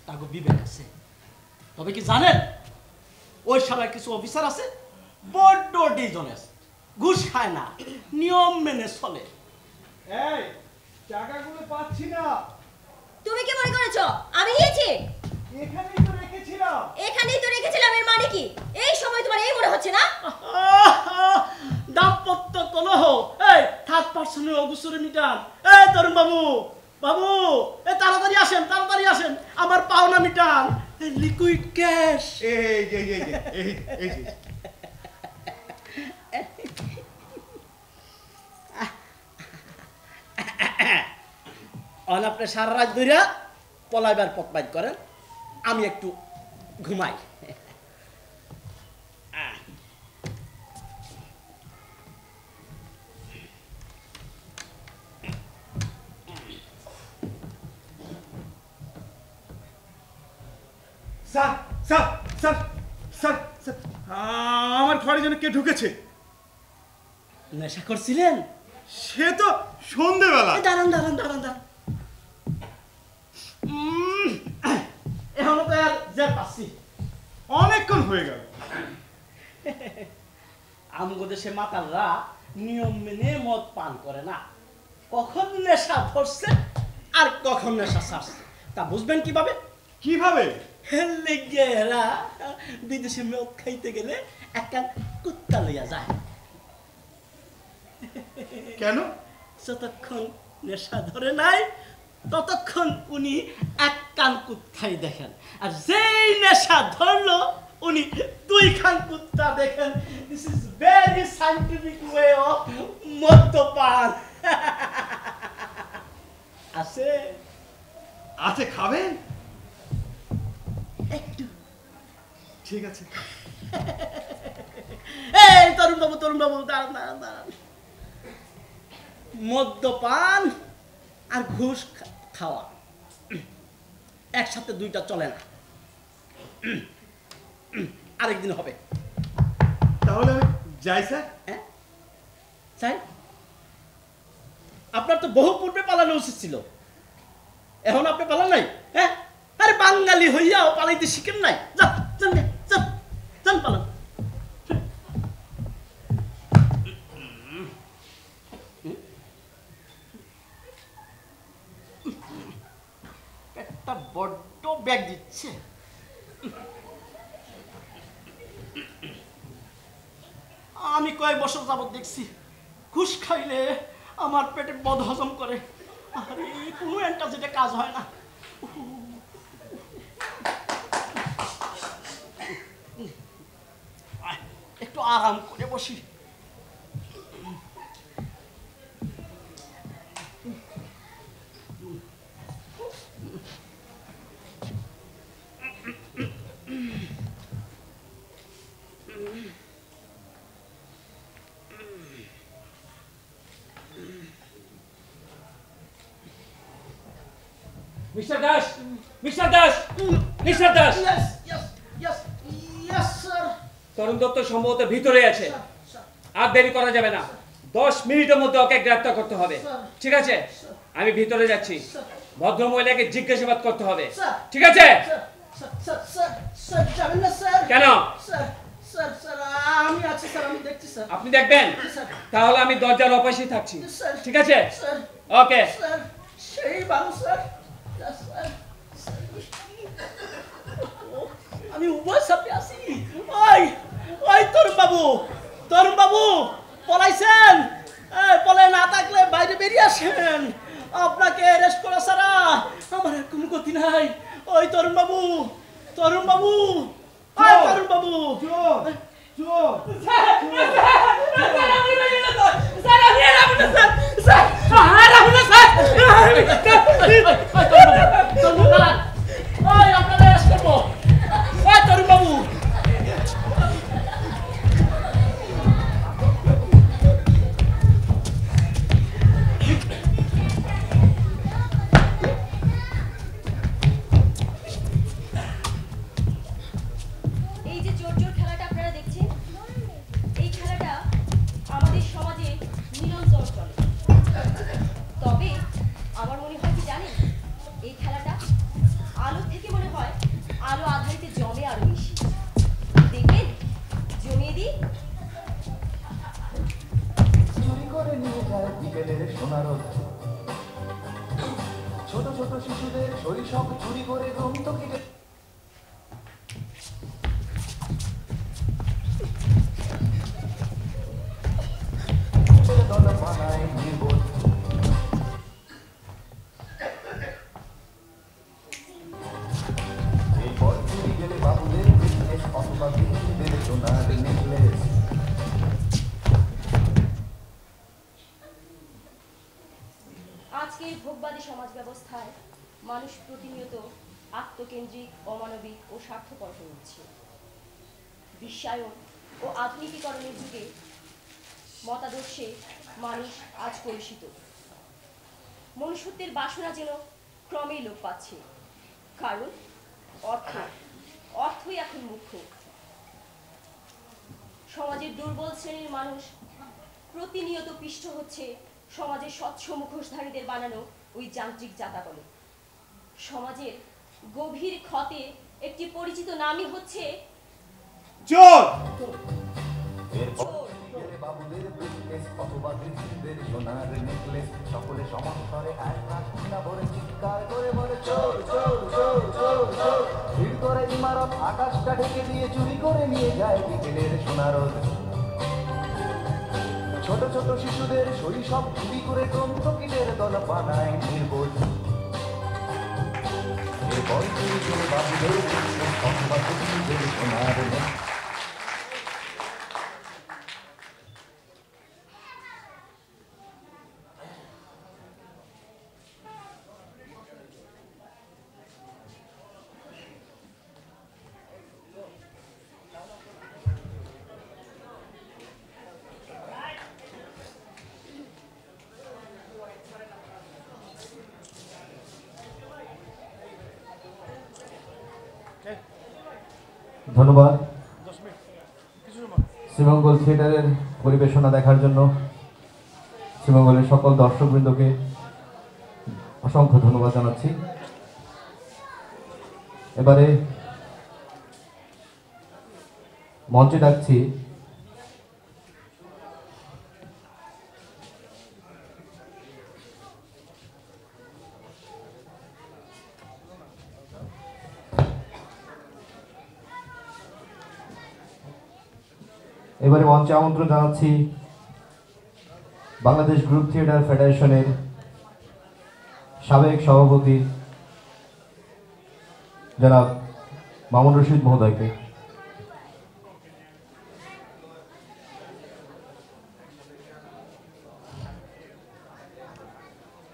তাকে বিবেক আছে। তবে কি জানেন ওই সবাই কিছু অফিসার আছে বড্ড ডিজনেস ঘুষ খায় না নিয়ম মেনে চলে। এই টাকাগুলো পাচ্ছি না। তুমি কি মনে করেছ? আমি রেখেছিলাম এখানেই তো রেখেছিলাম এর মানে কি? এই সময় তোমার এই মনে হচ্ছে না! দাম্পত্য কলহ। এই থার্ড পার্সনের অবসরে মিটান। এই তরুণ বাবু বাবু এ তাড়াতাড়ি আসেন তাড়াতাড়ি আসেন। আমার পাওনা মিটান। লিকুইড ক্যাশ এই যে এই যে এই এই যে অন আপনি সারা রাত ধরে পলাইবার পথ করেন। আমি একটু ঘুমাই। Sir sir sir sir sir. আমার ঘরে যেন কে ঢুকেছে। নেশা করছিলেন? সে তো সন্ধেবেলা। এই দাঁড়ান দাঁড়ান দাঁড়ান দাঁড়ান উম, এখনও তো আর যে পাচ্ছি। অনেকক্ষণ হয়ে গেল। আমগো দেশে মাতালরা নিয়ম মেনে মদ পান করে না। কখন নেশা ধরছে আর কখন নেশা ছাড়ছে তা বুঝবেন কীভাবে? কীভাবে? লেগে এরা বিদেশে মদ খাইতে গেলে একটা কুত্তা লইয়া যায়। কেন? যতক্ষণ নেশা ধরে নাই ততক্ষণ উনি এক কান কুত্তাই দেখেন। আর যেই নেশা ধরলো উনি দুই খান কুত্তা দেখেন। This is very scientific way of মদ্যপান। আছে? আছে খাবেন? একটু। ঠিক আছে। এই তরুণ বাবু তরুণ বাবু দাঁড়ান দাঁড়ান দাঁড়ান। মদ্যপান আর ঘুষ খা- খাওয়া। একসাথে দুইটা চলে না। আরেকদিন হবে। তাহলে যাই স্যার। হ্যাঁ? আপনার তো বহু পূর্বে পালানো উচিত ছিল। এখন আপনি পালান নাই? হ্যাঁ? আরে বাঙালি হইয়াও পালাইতে শিখেন নাই। যান দেখছি। ঘুষ খাইলে আমার পেটে বদ হজম করে। আরে কোনো যেটা কাজ হয় না। দত্ত সম্ভবত ভিতরে আছে। আর দেরি করা যাবে না। দশ মিনিটের মধ্যে ওকে গ্রেফতার করতে হবে। ঠিক আছে? আমি ভিতরে যাচ্ছি। ভদ্র মহিলাকে জিজ্ঞাসাবাদ করতে হবে। ঠিক আছে? কেন? আপনি দেখবেন? তাহলে আমি দরজার অপাশেই থাকছি। ঠিক আছে? ওকে। সেই স্যার। আমি উভয় ওই ওই তরুণ বাবু তরুণ বাবু পলাইছেন? এই পলাই না থাকলে বাইরে বেরিয়ে আসেন। আপনাকে অ্যারেস্ট করা ছাড়া আমার আর কোনো গতি নাই। ওই তরুণ বাবু তরুণ বাবু ওই তরুণ বাবু। আপনারা অ্যারেস্ট করব তরুণ বাবু। এই বিশ্বায়ন ও আধুনিকীকরণের যুগে মতাদর্শে মানুষ আজ কলুষিত। মনুষ্যত্বের বাসনা যেন ক্রমেই লোপ পাচ্ছে। কারণ অর্থ, অর্থই এখন মুখ্য। সমাজের দুর্বল শ্রেণির মানুষ প্রতিনিয়ত পিষ্ট হচ্ছে সমাজের স্বচ্ছ মুখোশধারীদের বানানো ওই যান্ত্রিক জাতাকলে সমাজের গভীর ক্ষতে একটি পরিচিত নামই হচ্ছে চোর ছোট ছোট শিশুদের শৈশব চুরি করে গ্রন্থ কিনের দল বানায় নির্বোধ বাবুদের সোনার ধন্যবাদ। শ্রীমঙ্গল থিয়েটারের পরিবেশনা দেখার জন্য শ্রীমঙ্গলের সকল দর্শকবৃন্দকে অসংখ্য ধন্যবাদ জানাচ্ছি। এবারে মঞ্চে ডাকছি এবারে মঞ্চে আমন্ত্রণ জানাচ্ছি বাংলাদেশ গ্রুপ থিয়েটার ফেডারেশনের সাবেক সভাপতি জনাব মামুন রশিদ মহোদয়কে।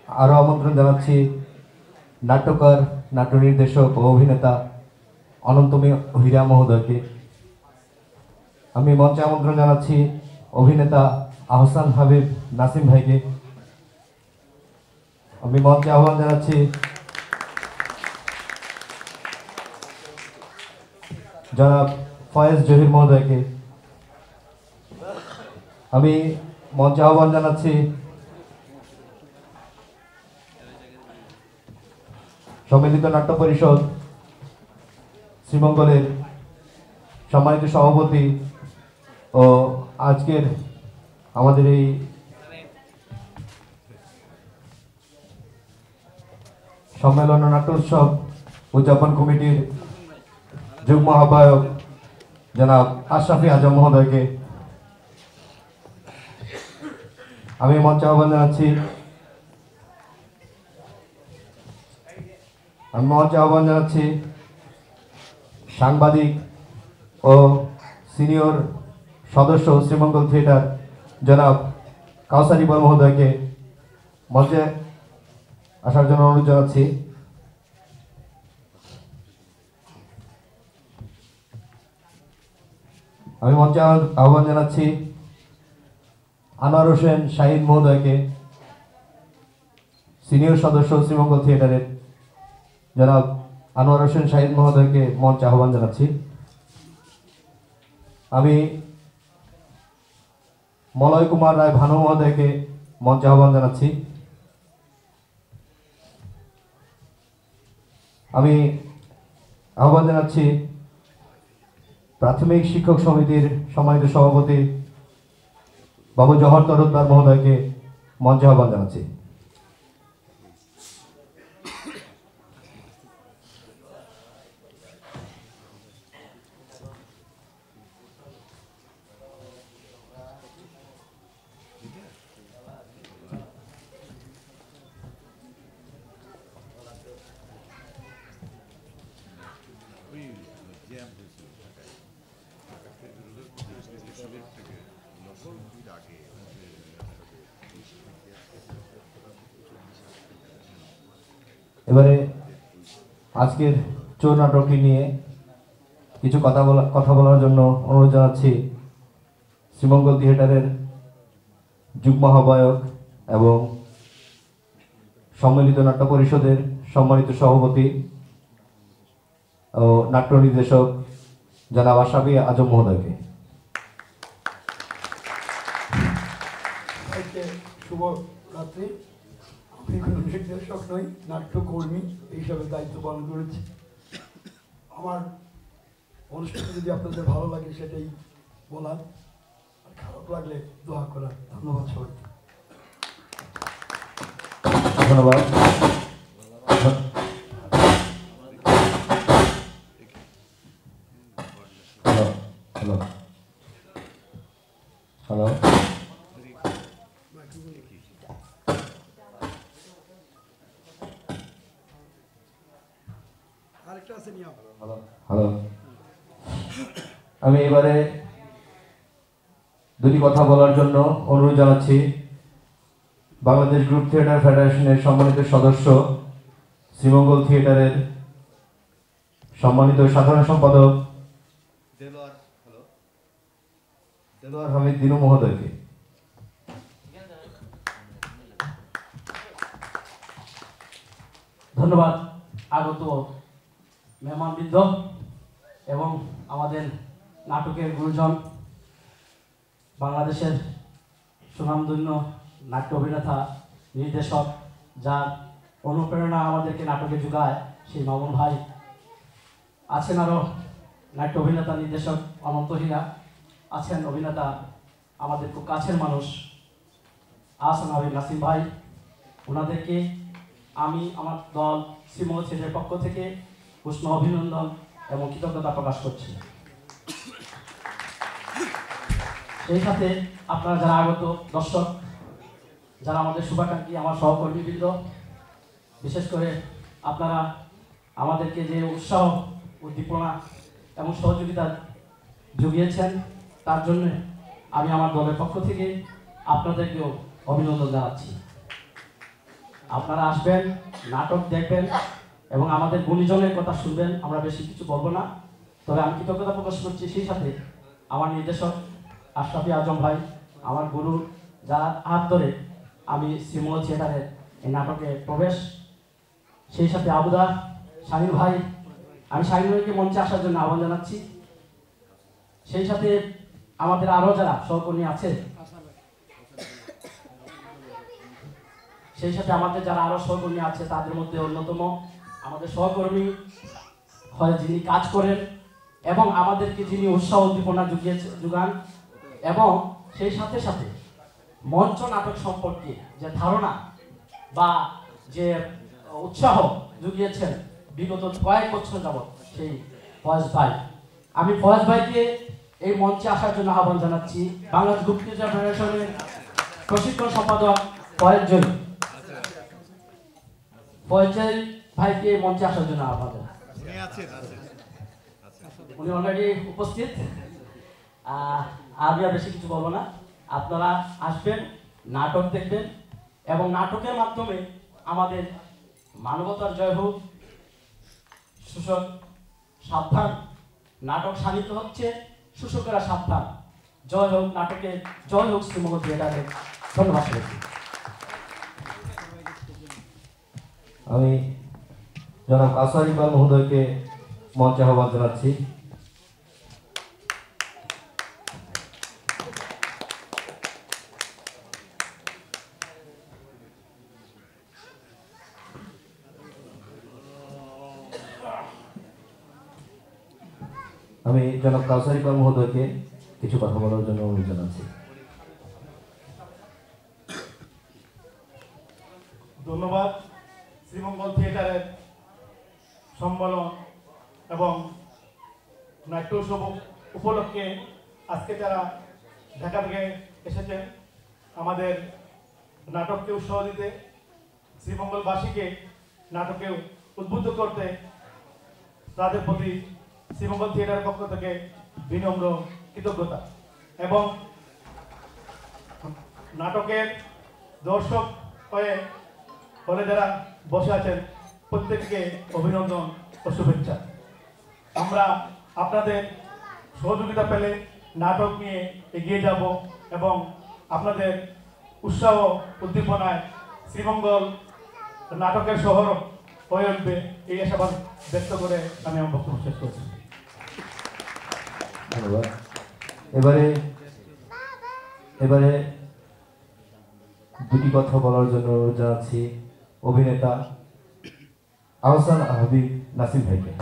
আরও আমন্ত্রণ জানাচ্ছি নাট্যকার, নাট্য নির্দেশক ও অভিনেতা অনন্তমী হীরা মহোদয়কে। আমি মঞ্চে আমন্ত্রণ জানাচ্ছি অভিনেতা আহসান হাবিব নাসিম ভাইকে। আমি মঞ্চে আহ্বান জানাচ্ছি জনাব ফয়েজ জহির মহোদয়কে। আমি মঞ্চে আহ্বান জানাচ্ছি সম্মিলিত নাট্য পরিষদ শ্রীমঙ্গলের সম্মানিত সভাপতি ও আজকের আমাদের এই সম্মেলন নাট্যোৎসব উদযাপন কমিটির যুগ্ম আহ্বায়ক জনাব আশরাফি আজম মহোদয়কে আমি মঞ্চে আহ্বান জানাচ্ছি। আমি মঞ্চে আহ্বান জানাচ্ছি সাংবাদিক ও সিনিয়র সদস্য শ্রীমঙ্গল থিয়েটার জনাব কাউসারি বল মহোদয়কে মঞ্চে আসার জন্য অনুরোধ জানাচ্ছি। আমি মঞ্চে আহ্বান জানাচ্ছি আনোয়ার হোসেন শাহিদ মহোদয়কে, সিনিয়র সদস্য শ্রীমঙ্গল থিয়েটারের জনাব আনোয়ার হোসেন শাহিদ মহোদয়কে মঞ্চে আহ্বান জানাচ্ছি। আমি মলয় কুমার রায় ভানু মহোদয়কে মঞ্চে আহ্বান জানাচ্ছি। আমি আহ্বান জানাচ্ছি প্রাথমিক শিক্ষক সমিতির সম্মানিত সভাপতি বাবু জহর তরুদ্দার মহোদয়কে মঞ্চে আহ্বান জানাচ্ছি এবারে আজকের চোর নাটকটি নিয়ে কিছু কথা বলা কথা বলার জন্য অনুরোধ জানাচ্ছি শ্রীমঙ্গল থিয়েটারের যুগ্ম আহ্বায়ক এবং সম্মিলিত নাট্য পরিষদের সম্মানিত সভাপতি ও নাট্য নির্দেশক জনাব আশাফি আজম মহোদয়কে। শুভ রাত্রি। নির্দেশক নই নাট্যকর্মী হিসাবে দায়িত্ব পালন করেছি। আমার অনুষ্ঠান যদি আপনাদের ভালো লাগে সেটাই বলার। আর খারাপ লাগলে দোয়া করার। ধন্যবাদ সবাইকে। ধন্যবাদ হ্যালো হ্যালো হ্যালো আরেকটা আছে নিয়ম হ্যালো আমি এবারে দুটি কথা বলার জন্য অনুরোধ জানাচ্ছি। বাংলাদেশ গ্রুপ থিয়েটার ফেডারেশনের সম্মানিত সদস্য শ্রীমঙ্গল থিয়েটারের সম্মানিত সাধারণ সম্পাদক দেলোয়ার হ্যালো? দেলোয়ার হামিদ দিনু মহোদয়কে। ধন্যবাদ আগত মেহমানবৃন্দ এবং আমাদের নাটকের গুরুজন, বাংলাদেশের সুনামধন্য নাট্য অভিনেতা, নির্দেশক, যার অনুপ্রেরণা আমাদেরকে নাটকে যোগায় সেই মামুন ভাই। আছেন আরও নাট্য অভিনেতা, নির্দেশক অনন্ত হীরা আছেন অভিনেতা, আমাদের খুব কাছের মানুষ। আহসান হাবিব নাসিম ভাই। ওনাদেরকে আমি, আমার দল শ্রীমঙ্গল ছেলের পক্ষ থেকে উষ্ণ অভিনন্দন এবং কৃতজ্ঞতা প্রকাশ করছি। সেই সাথে আপনারা যারা আগত দর্শক, যারা আমাদের শুভাকাঙ্ক্ষী, আমার সহকর্মীবৃন্দ, বিশেষ করে আপনারা আমাদেরকে যে উৎসাহ উদ্দীপনা এবং সহযোগিতা জুগিয়েছেন, তার জন্য আমি আমার দলের পক্ষ থেকে আপনাদেরকেও অভিনন্দন জানাচ্ছি। আপনারা আসবেন, নাটক দেখবেন এবং আমাদের গুণীজনের কথা শুনবেন, আমরা বেশি কিছু বলব না। তবে আমি কৃতজ্ঞতা প্রকাশ করছি সেই সাথে আমার নির্দেশক আশরাফি আজম ভাই, আমার গুরু, যার হাত ধরে আমি শ্রীমঙ্গল থিয়েটারের এই নাটকে প্রবেশ। সেই সাথে আবুদা শাহিন ভাই, আমি শাহিন ভাইকে মঞ্চে আসার জন্য আহ্বান জানাচ্ছি। সেই সাথে আমাদের আরও যারা সহকর্মী আছে, সেই সাথে আমাদের যারা আরও সহকর্মী আছে, তাদের মধ্যে অন্যতম আমাদের সহকর্মী হয় যিনি কাজ করেন এবং আমাদেরকে যিনি উৎসাহ উদ্দীপনা জুগিয়েছে যোগান এবং সেই সাথে সাথে মঞ্চ নাটক সম্পর্কে যে ধারণা বা যে উৎসাহ জুগিয়েছেন বিগত কয়েক বছর যাবৎ সেই ফয়েজ ভাই। আমি ফয়েজ ভাইকে এই মঞ্চে আসার জন্য আহ্বান জানাচ্ছি। বাংলাদেশ গ্রুপ টিচার ফেডারেশনের প্রশিক্ষণ সম্পাদক ফয়েজ জলি ফয়েজের ভাইকে মঞ্চে আসার জন্য আহ্বান জানাচ্ছি। উনি অলরেডি উপস্থিত। আমি আর বেশি কিছু বলব না। আপনারা আসবেন, নাটক দেখবেন এবং নাটকের মাধ্যমে আমাদের মানবতার জয় হোক, শোষক সাবধান, নাটক শানিত হচ্ছে, শোষকেরা সাবধান। জয় হোক নাটকে, জয় হোক শ্রীমঙ্গল থিয়েটারে। ধন্যবাদ আমি জনাব ইকবাল মহোদয়কে মঞ্চে আহ্বান জানাচ্ছি। আমি জনাব কাউসার ইকবাল মহোদয়কে কিছু কথা বলার জন্য অনুরোধ জানাচ্ছি। ধন্যবাদ শ্রীমঙ্গল থিয়েটারের সম্মেলন এবং নাট্য উৎসব উপলক্ষে আজকে যারা ঢাকা থেকে এসেছেন, আমাদের নাটককে উৎসাহ দিতে, শ্রীমঙ্গলবাসীকে নাটকে উদ্বুদ্ধ করতে তাদের প্রতি শ্রীমঙ্গল থিয়েটারের পক্ষ থেকে বিনম্র কৃতজ্ঞতা এবং নাটকের দর্শক হয়ে হলে যারা বসে আছেন প্রত্যেককে অভিনন্দন ও শুভেচ্ছা। আমরা আপনাদের সহযোগিতা পেলে নাটক নিয়ে এগিয়ে যাব এবং আপনাদের উৎসাহ উদ্দীপনায় শ্রীমঙ্গল নাটকের শহর হয়ে উঠবে এই আশাবাদ ব্যক্ত করে আমি আমার বক্তব্য শেষ করছি। ধন্যবাদ। এবারে এবারে দুটি কথা বলার জন্য জানাচ্ছি অভিনেতা আহসান নাসিম ভাইকে।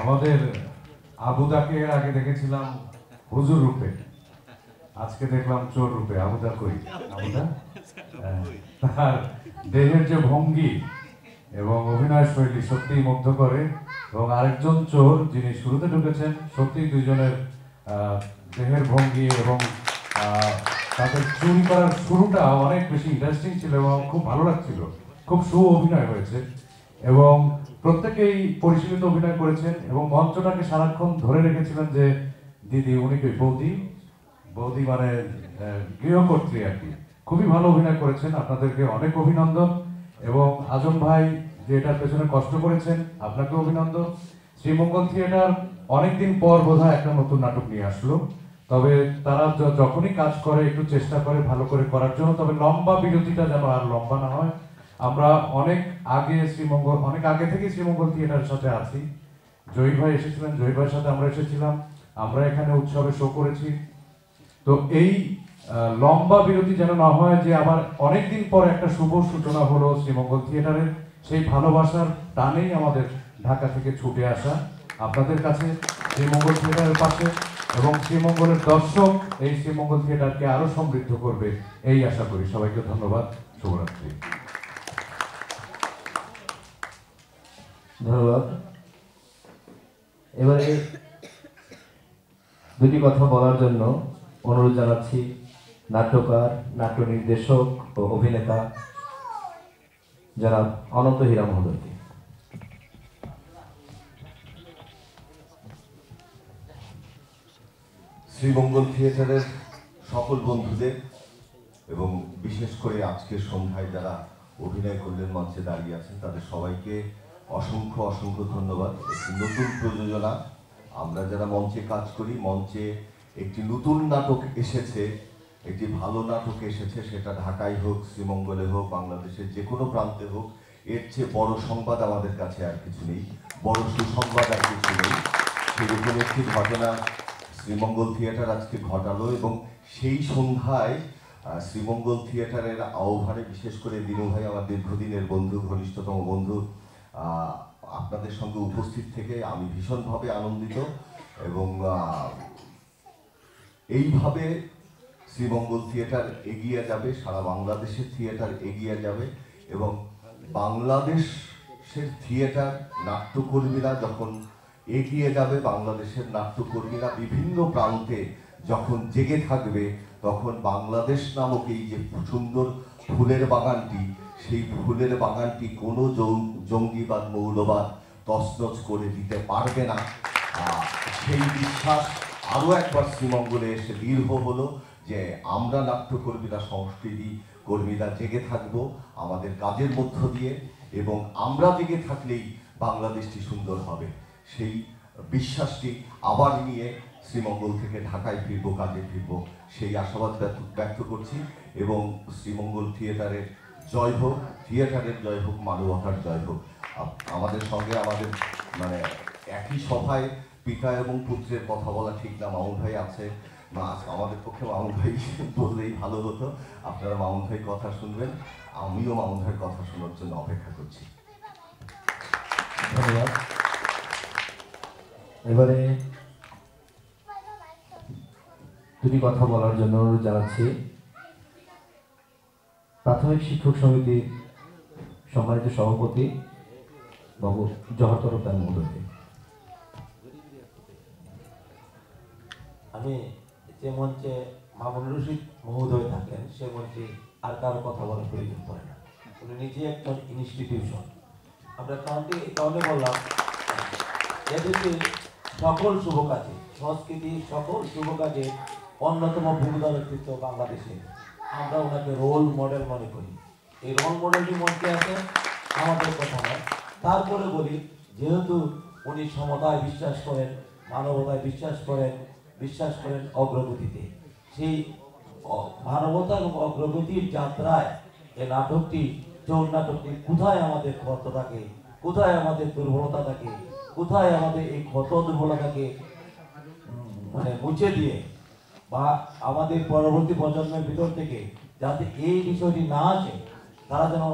আমাদের আবুদাকে এর আগে দেখেছিলাম হুজুর রূপে। আজকে দেখলাম চোর রূপে। আবুদা কই? আবুদা? হ্যাঁ, তার দেহের যে ভঙ্গি এবং অভিনয় শৈলী সত্যিই মুগ্ধ করে এবং আরেকজন চোর যিনি শুরুতে ঢুকেছেন সত্যি দুইজনের আহ, দেহের ভঙ্গি এবং তাদের চুরি করার শুরুটা অনেক বেশি ইন্টারেস্টিং ছিল এবং খুব ভালো লাগছিল। খুব সু অভিনয় হয়েছে এবং প্রত্যেকেই পরিশীলিত অভিনয় করেছেন এবং মঞ্চটাকে সারাক্ষণ ধরে রেখেছিলেন যে দিদি উনি কি বৌদি? বৌদি মানে গৃহকর্ত্রী আর কি। খুবই ভালো অভিনয় করেছেন। আপনাদেরকে অনেক অভিনন্দন এবং আজম ভাই যে এটার পেছনে কষ্ট করেছেন আপনাকে অভিনন্দন। শ্রীমঙ্গল থিয়েটার অনেকদিন পর বোধহয় একটা নতুন নাটক নিয়ে আসলো। তবে তারা যখনই কাজ করে, একটু চেষ্টা করে ভালো করে করার জন্য, তবে লম্বা বিরতিটা যেন আর লম্বা না হয়। আমরা অনেক আগে শ্রীমঙ্গল, অনেক আগে থেকে শ্রীমঙ্গল থিয়েটারের সাথে আছি। জয়ী ভাই এসেছিলেন জয়ী ভাইয়ের সাথে আমরা এসেছিলাম। আমরা এখানে উৎসবে শো করেছি। তো এই লম্বা বিরতি যেন না হয়, যে আবার অনেকদিন পর একটা শুভ সূচনা হলো শ্রীমঙ্গল থিয়েটারের। সেই ভালোবাসার টানেই আমাদের ঢাকা থেকে ছুটে আসা। আপনাদের কাছে শ্রীমঙ্গল থিয়েটারের পাশে এবং শ্রীমঙ্গলের দর্শক এই শ্রীমঙ্গল থিয়েটারকে আরও সমৃদ্ধ করবে, এই আশা করি। সবাইকে ধন্যবাদ। শুভরাত্রি। ধন্যবাদ। এবারে দুটি কথা বলার জন্য অনুরোধ জানাচ্ছি। নাট্যকার, নাট্য নির্দেশক ও অভিনেতা জনাব অনন্ত হীরা মহোদয়কে। শ্রীমঙ্গল থিয়েটারের সকল বন্ধুদের এবং বিশেষ করে আজকের সন্ধ্যায় যারা অভিনয় করলেন, মঞ্চে দাঁড়িয়ে আছেন, তাদের সবাইকে অসংখ্য অসংখ্য ধন্যবাদ। একটি নতুন প্রযোজনা। আমরা যারা মঞ্চে কাজ করি, মঞ্চে একটি নতুন নাটক এসেছে একটি ভালো নাটক এসেছে, সেটা ঢাকায় হোক, শ্রীমঙ্গলে হোক, বাংলাদেশের যে কোনো প্রান্তে হোক, এর চেয়ে বড় সংবাদ আমাদের কাছে আর কিছু নেই, বড় সুসংবাদ আর কিছু নেই। সেরকম একটি ঘটনা শ্রীমঙ্গল থিয়েটার আজকে ঘটালো এবং সেই সন্ধ্যায় শ্রীমঙ্গল থিয়েটারের আহ্বানে বিশেষ করে দিনু ভাই, আমার দীর্ঘদিনের বন্ধু, ঘনিষ্ঠতম বন্ধু আপনাদের সঙ্গে উপস্থিত থেকে আমি ভীষণভাবে আনন্দিত এবং এইভাবে শ্রীমঙ্গল থিয়েটার এগিয়ে যাবে, সারা বাংলাদেশের থিয়েটার এগিয়ে যাবে এবং বাংলাদেশের থিয়েটার নাট্যকর্মীরা যখন এগিয়ে যাবে, বাংলাদেশের নাট্যকর্মীরা বিভিন্ন প্রান্তে যখন জেগে থাকবে, তখন বাংলাদেশ নামক এই যে সুন্দর ফুলের বাগানটি, সেই ফুলের বাগানটি কোনো জঙ্গিবাদ, মৌলবাদ তছনছ করে দিতে পারবে না। সেই বিশ্বাস আরও একবার শ্রীমঙ্গলে এসে দীর্ঘ হলো। যে আমরা নাট্যকর্মীরা, সংস্কৃতি কর্মীরা জেগে থাকব আমাদের কাজের মধ্য দিয়ে এবং আমরা জেগে থাকলেই বাংলাদেশটি সুন্দর হবে। সেই বিশ্বাসটি আবার নিয়ে শ্রীমঙ্গল থেকে ঢাকায় ফিরবো, কাজে ফিরবো, সেই আশাবাদ ব্যক্ত- করছি এবং শ্রীমঙ্গল থিয়েটারের জয় হোক, থিয়েটারের জয় হোক মানবতার জয় হোক। আমাদের সঙ্গে আমাদের মানে একই সভায় পিতা এবং পুত্রের কথা বলা ঠিক না, মামুন ভাই আছে আমাদের পক্ষে মামুন ভাই বললেই ভালো হতো। আপনারা মামুন ভাই কথা শুনবেন, আমিও মামুন ভাইয়ের কথা শোনার জন্য অপেক্ষা করছি। ধন্যবাদ। এবারে দুটি কথা বলার জন্য অনুরোধ জানাচ্ছি। প্রাথমিক শিক্ষক সমিতি সম্মানিত সভাপতি বাবু জহর তরফদার মহোদয়কে। আমি যে মঞ্চে মামুন রশিদ মহোদয় থাকেন, সে মঞ্চে আর কারও কথা বলার প্রয়োজন পড়ে না। উনি নিজে একজন ইনস্টিটিউশন আমরা কারণটি এই কারণে বললাম এদেশের সকল শুভ কাজে সংস্কৃতি সকল শুভ কাজে অন্যতম ভূমিকা ব্যক্তিত্ব বাংলাদেশে। আমরা ওনাকে রোল মডেল মনে করি। এই রোল মডেলটি মধ্যে আছে, আমাদের কথা নয়। তারপরে বলি, যেহেতু উনি সমতায় বিশ্বাস করেন, মানবতায় বিশ্বাস করেন বিশ্বাস করেন অগ্রগতিতে। সেই মানবতা এবং অগ্রগতির যাত্রায় এই নাটকটি, চোর নাটকটি কোথায় আমাদের ক্ষত থাকে? কোথায় আমাদের দুর্বলতা থাকে? কোথায় আমাদের এই ক্ষত দুর্বলতাকে মানে মুছে দিয়ে বা আমাদের পরবর্তী প্রজন্মের ভিতর থেকে যাতে এই বিষয়টি না আসে, তারা যেন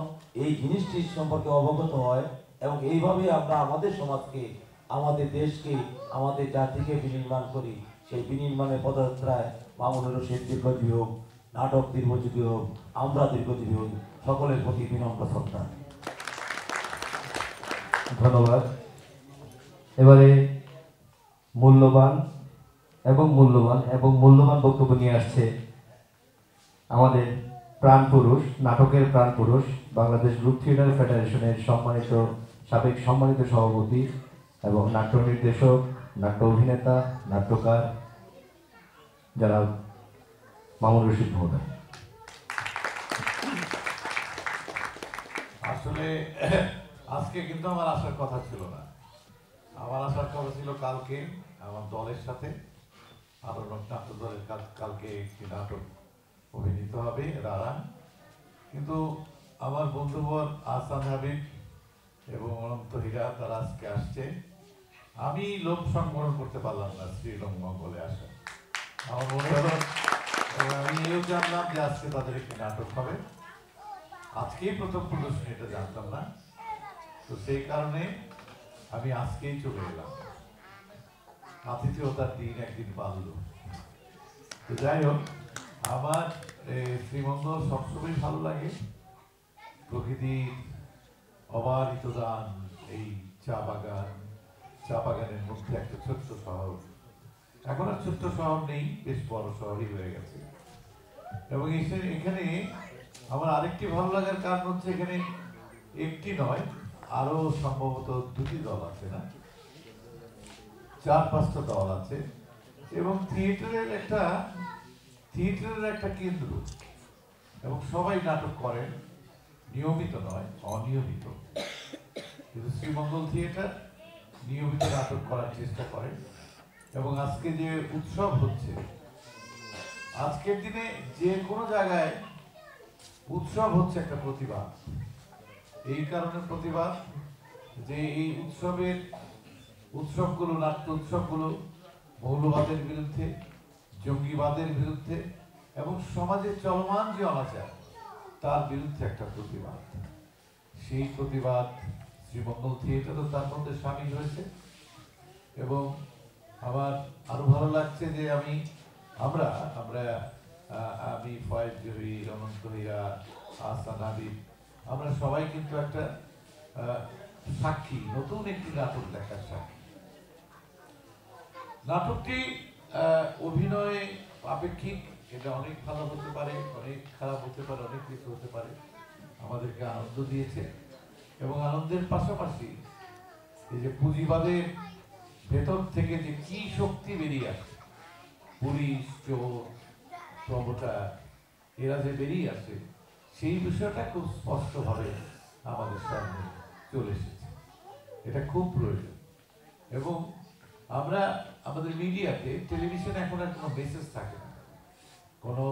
এই জিনিসটির সম্পর্কে অবগত হয় এবং এইভাবে আমরা আমাদের সমাজকে, আমাদের দেশকে, আমাদের জাতিকে বিনির্মাণ করি। সেই বিনির্মাণের পদযাত্রায় মামুনুর রশিদ দীর্ঘজীবী হোক, নাটক দীর্ঘজীবী হোক, আমরা দীর্ঘজীবী হোক, সকলের প্রতি বিনম্র শ্রদ্ধা। ধন্যবাদ। এবারে মূল্যবান এবং মূল্যবান এবং মূল্যবান বক্তব্য নিয়ে আসছে আমাদের প্রাণ পুরুষ, নাটকের প্রাণ পুরুষ, বাংলাদেশ গ্রুপ থিয়েটার ফেডারেশনের সম্মানিত, সাবেক সম্মানিত সভাপতি এবং নাট্য নির্দেশক নাট্য অভিনেতা নাট্যকার যারা মামুন রশিদ মহোদয়। আসলে, আজকে কিন্তু আমার আসার কথা ছিল না। আমার আসার কথা ছিল কালকে, আমার দলের সাথে। আরও নাট্য দলের কাল- কালকে একটি নাটক অভিনীত হবে রারা কিন্তু আমার বন্ধুবর আহসান হাবিব এবং অনন্ত হীরা তারা আজকে আসছে। আমি লোক সংবরণ করতে পারলাম না শ্রীলঙ্গলে আসা। আমি এও জানলাম যে আজকে তাদের একটি নাটক হবে। আজকেই প্রথম প্রদর্শনী, এটা জানতাম না। তো সেই কারণে আমি আজকেই চলে এলাম। আতিথেয়তার দিন একদিন বাড়ল তো যাই হোক, আমার শ্রীমঙ্গল সবসময় ভালো লাগে। প্রকৃতির অবারিত দান, এই চা বাগান। চা বাগানের মধ্যে একটা ছোট্ট শহর। এখন আর ছোট্ট শহর নেই, বেশ বড় শহরই হয়ে গেছে। এবং এখানে আমার আরেকটি ভালো লাগার কারণ হচ্ছে, এখানে একটি নয় আরও সম্ভবত দুটি দল আছে না? চার, পাঁচটা দল আছে। এবং থিয়েটারের একটা থিয়েটারের একটা কেন্দ্র। এবং সবাই নাটক করেন, নিয়মিত নয়, অনিয়মিত। কিন্তু শ্রীমঙ্গল থিয়েটার নিয়মিত নাটক করার চেষ্টা করেন এবং আজকে যে উৎসব হচ্ছে, আজকের দিনে যে কোনো জায়গায় উৎসব হচ্ছে একটা প্রতিবাদ এই কারণে প্রতিবাদ যে এই উৎসবের উৎসবগুলো, নাট্য উৎসবগুলো মৌলবাদের বিরুদ্ধে, জঙ্গিবাদের বিরুদ্ধে এবং সমাজে চলমান যে অনাচার, তার বিরুদ্ধে একটা প্রতিবাদ। সেই প্রতিবাদ শ্রীমঙ্গল থিয়েটারও তার মধ্যে সামিল হয়েছে এবং আমার আরও ভালো লাগছে যে আমি, আমরা আমরা আমি ফয়েজ জহি হীরা আহসান হাবিব, আমরা সবাই কিন্তু একটা সাক্ষী, নতুন একটি নাটক দেখার সাক্ষী। নাটকটি অভিনয় আপেক্ষিক, এটা অনেক ভালো হতে পারে, অনেক খারাপ হতে পারে, অনেক কিছু হতে পারে, আমাদেরকে আনন্দ দিয়েছে। এবং আনন্দের পাশাপাশি এই যে পুঁজিবাদের ভেতর থেকে যে কি শক্তি বেরিয়ে আসে, পুলিশ, চোর, প্রমোটার, এরা যে বেরিয়ে আসে, সেই বিষয়টা খুব স্পষ্টভাবে আমাদের সামনে চলে এসেছে। এটা খুব প্রয়োজন। এবং আমরা আমাদের মিডিয়াতে, টেলিভিশনে এখন আর কোনো মেসেজ থাকে না, কোনো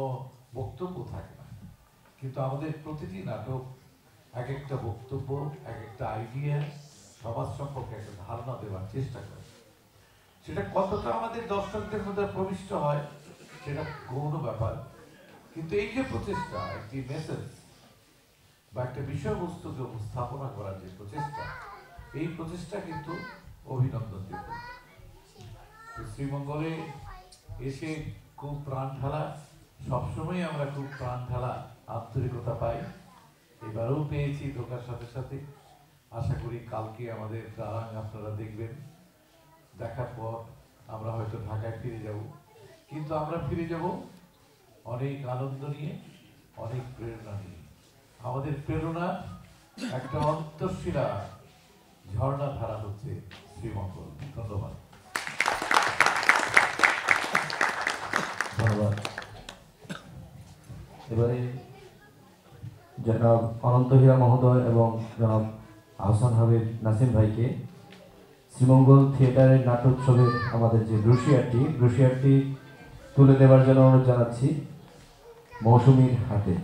বক্তব্য থাকে না। কিন্তু আমাদের প্রতিটি নাটক এক একটা বক্তব্য এক একটা আইডিয়া সমাজ সম্পর্কে একটা ধারণা দেওয়ার চেষ্টা করে। সেটা কতটা আমাদের দর্শকদের মধ্যে প্রবিষ্ট হয়, সেটা গৌণ ব্যাপার। কিন্তু এই যে প্রচেষ্টা, একটি মেসেজ বা একটা বিষয়বস্তুকে উপস্থাপনা করার যে প্রচেষ্টা, এই প্রচেষ্টা কিন্তু অভিনন্দন যোগ্য শ্রীমঙ্গলে এসে খুব প্রাণ ঢালা সবসময় আমরা খুব প্রাণ ঢালা আন্তরিকতা পাই। এবারেও পেয়েছি ধোকার সাথে সাথে। আশা করি কালকে আমাদের গান আপনারা দেখবেন। দেখার পর আমরা হয়তো ঢাকায় ফিরে যাব। কিন্তু আমরা ফিরে যাব অনেক আনন্দ নিয়ে, অনেক প্রেরণা নিয়ে। আমাদের প্রেরণা একটা অন্তঃশিরা ঝর্ণা ধারা হচ্ছে শ্রীমঙ্গল। ধন্যবাদ। ধন্যবাদ। এবারে জনাব অনন্ত হীরা মহোদয় এবং জনাব আহসান হাবিব নাসিম ভাইকে শ্রীমঙ্গল থিয়েটারের নাট্যোৎসবের আমাদের যে ব্রুশিয়ারটি ব্রুশিয়ারটি তুলে দেওয়ার জন্য অনুরোধ জানাচ্ছি মৌসুমীর হাতে।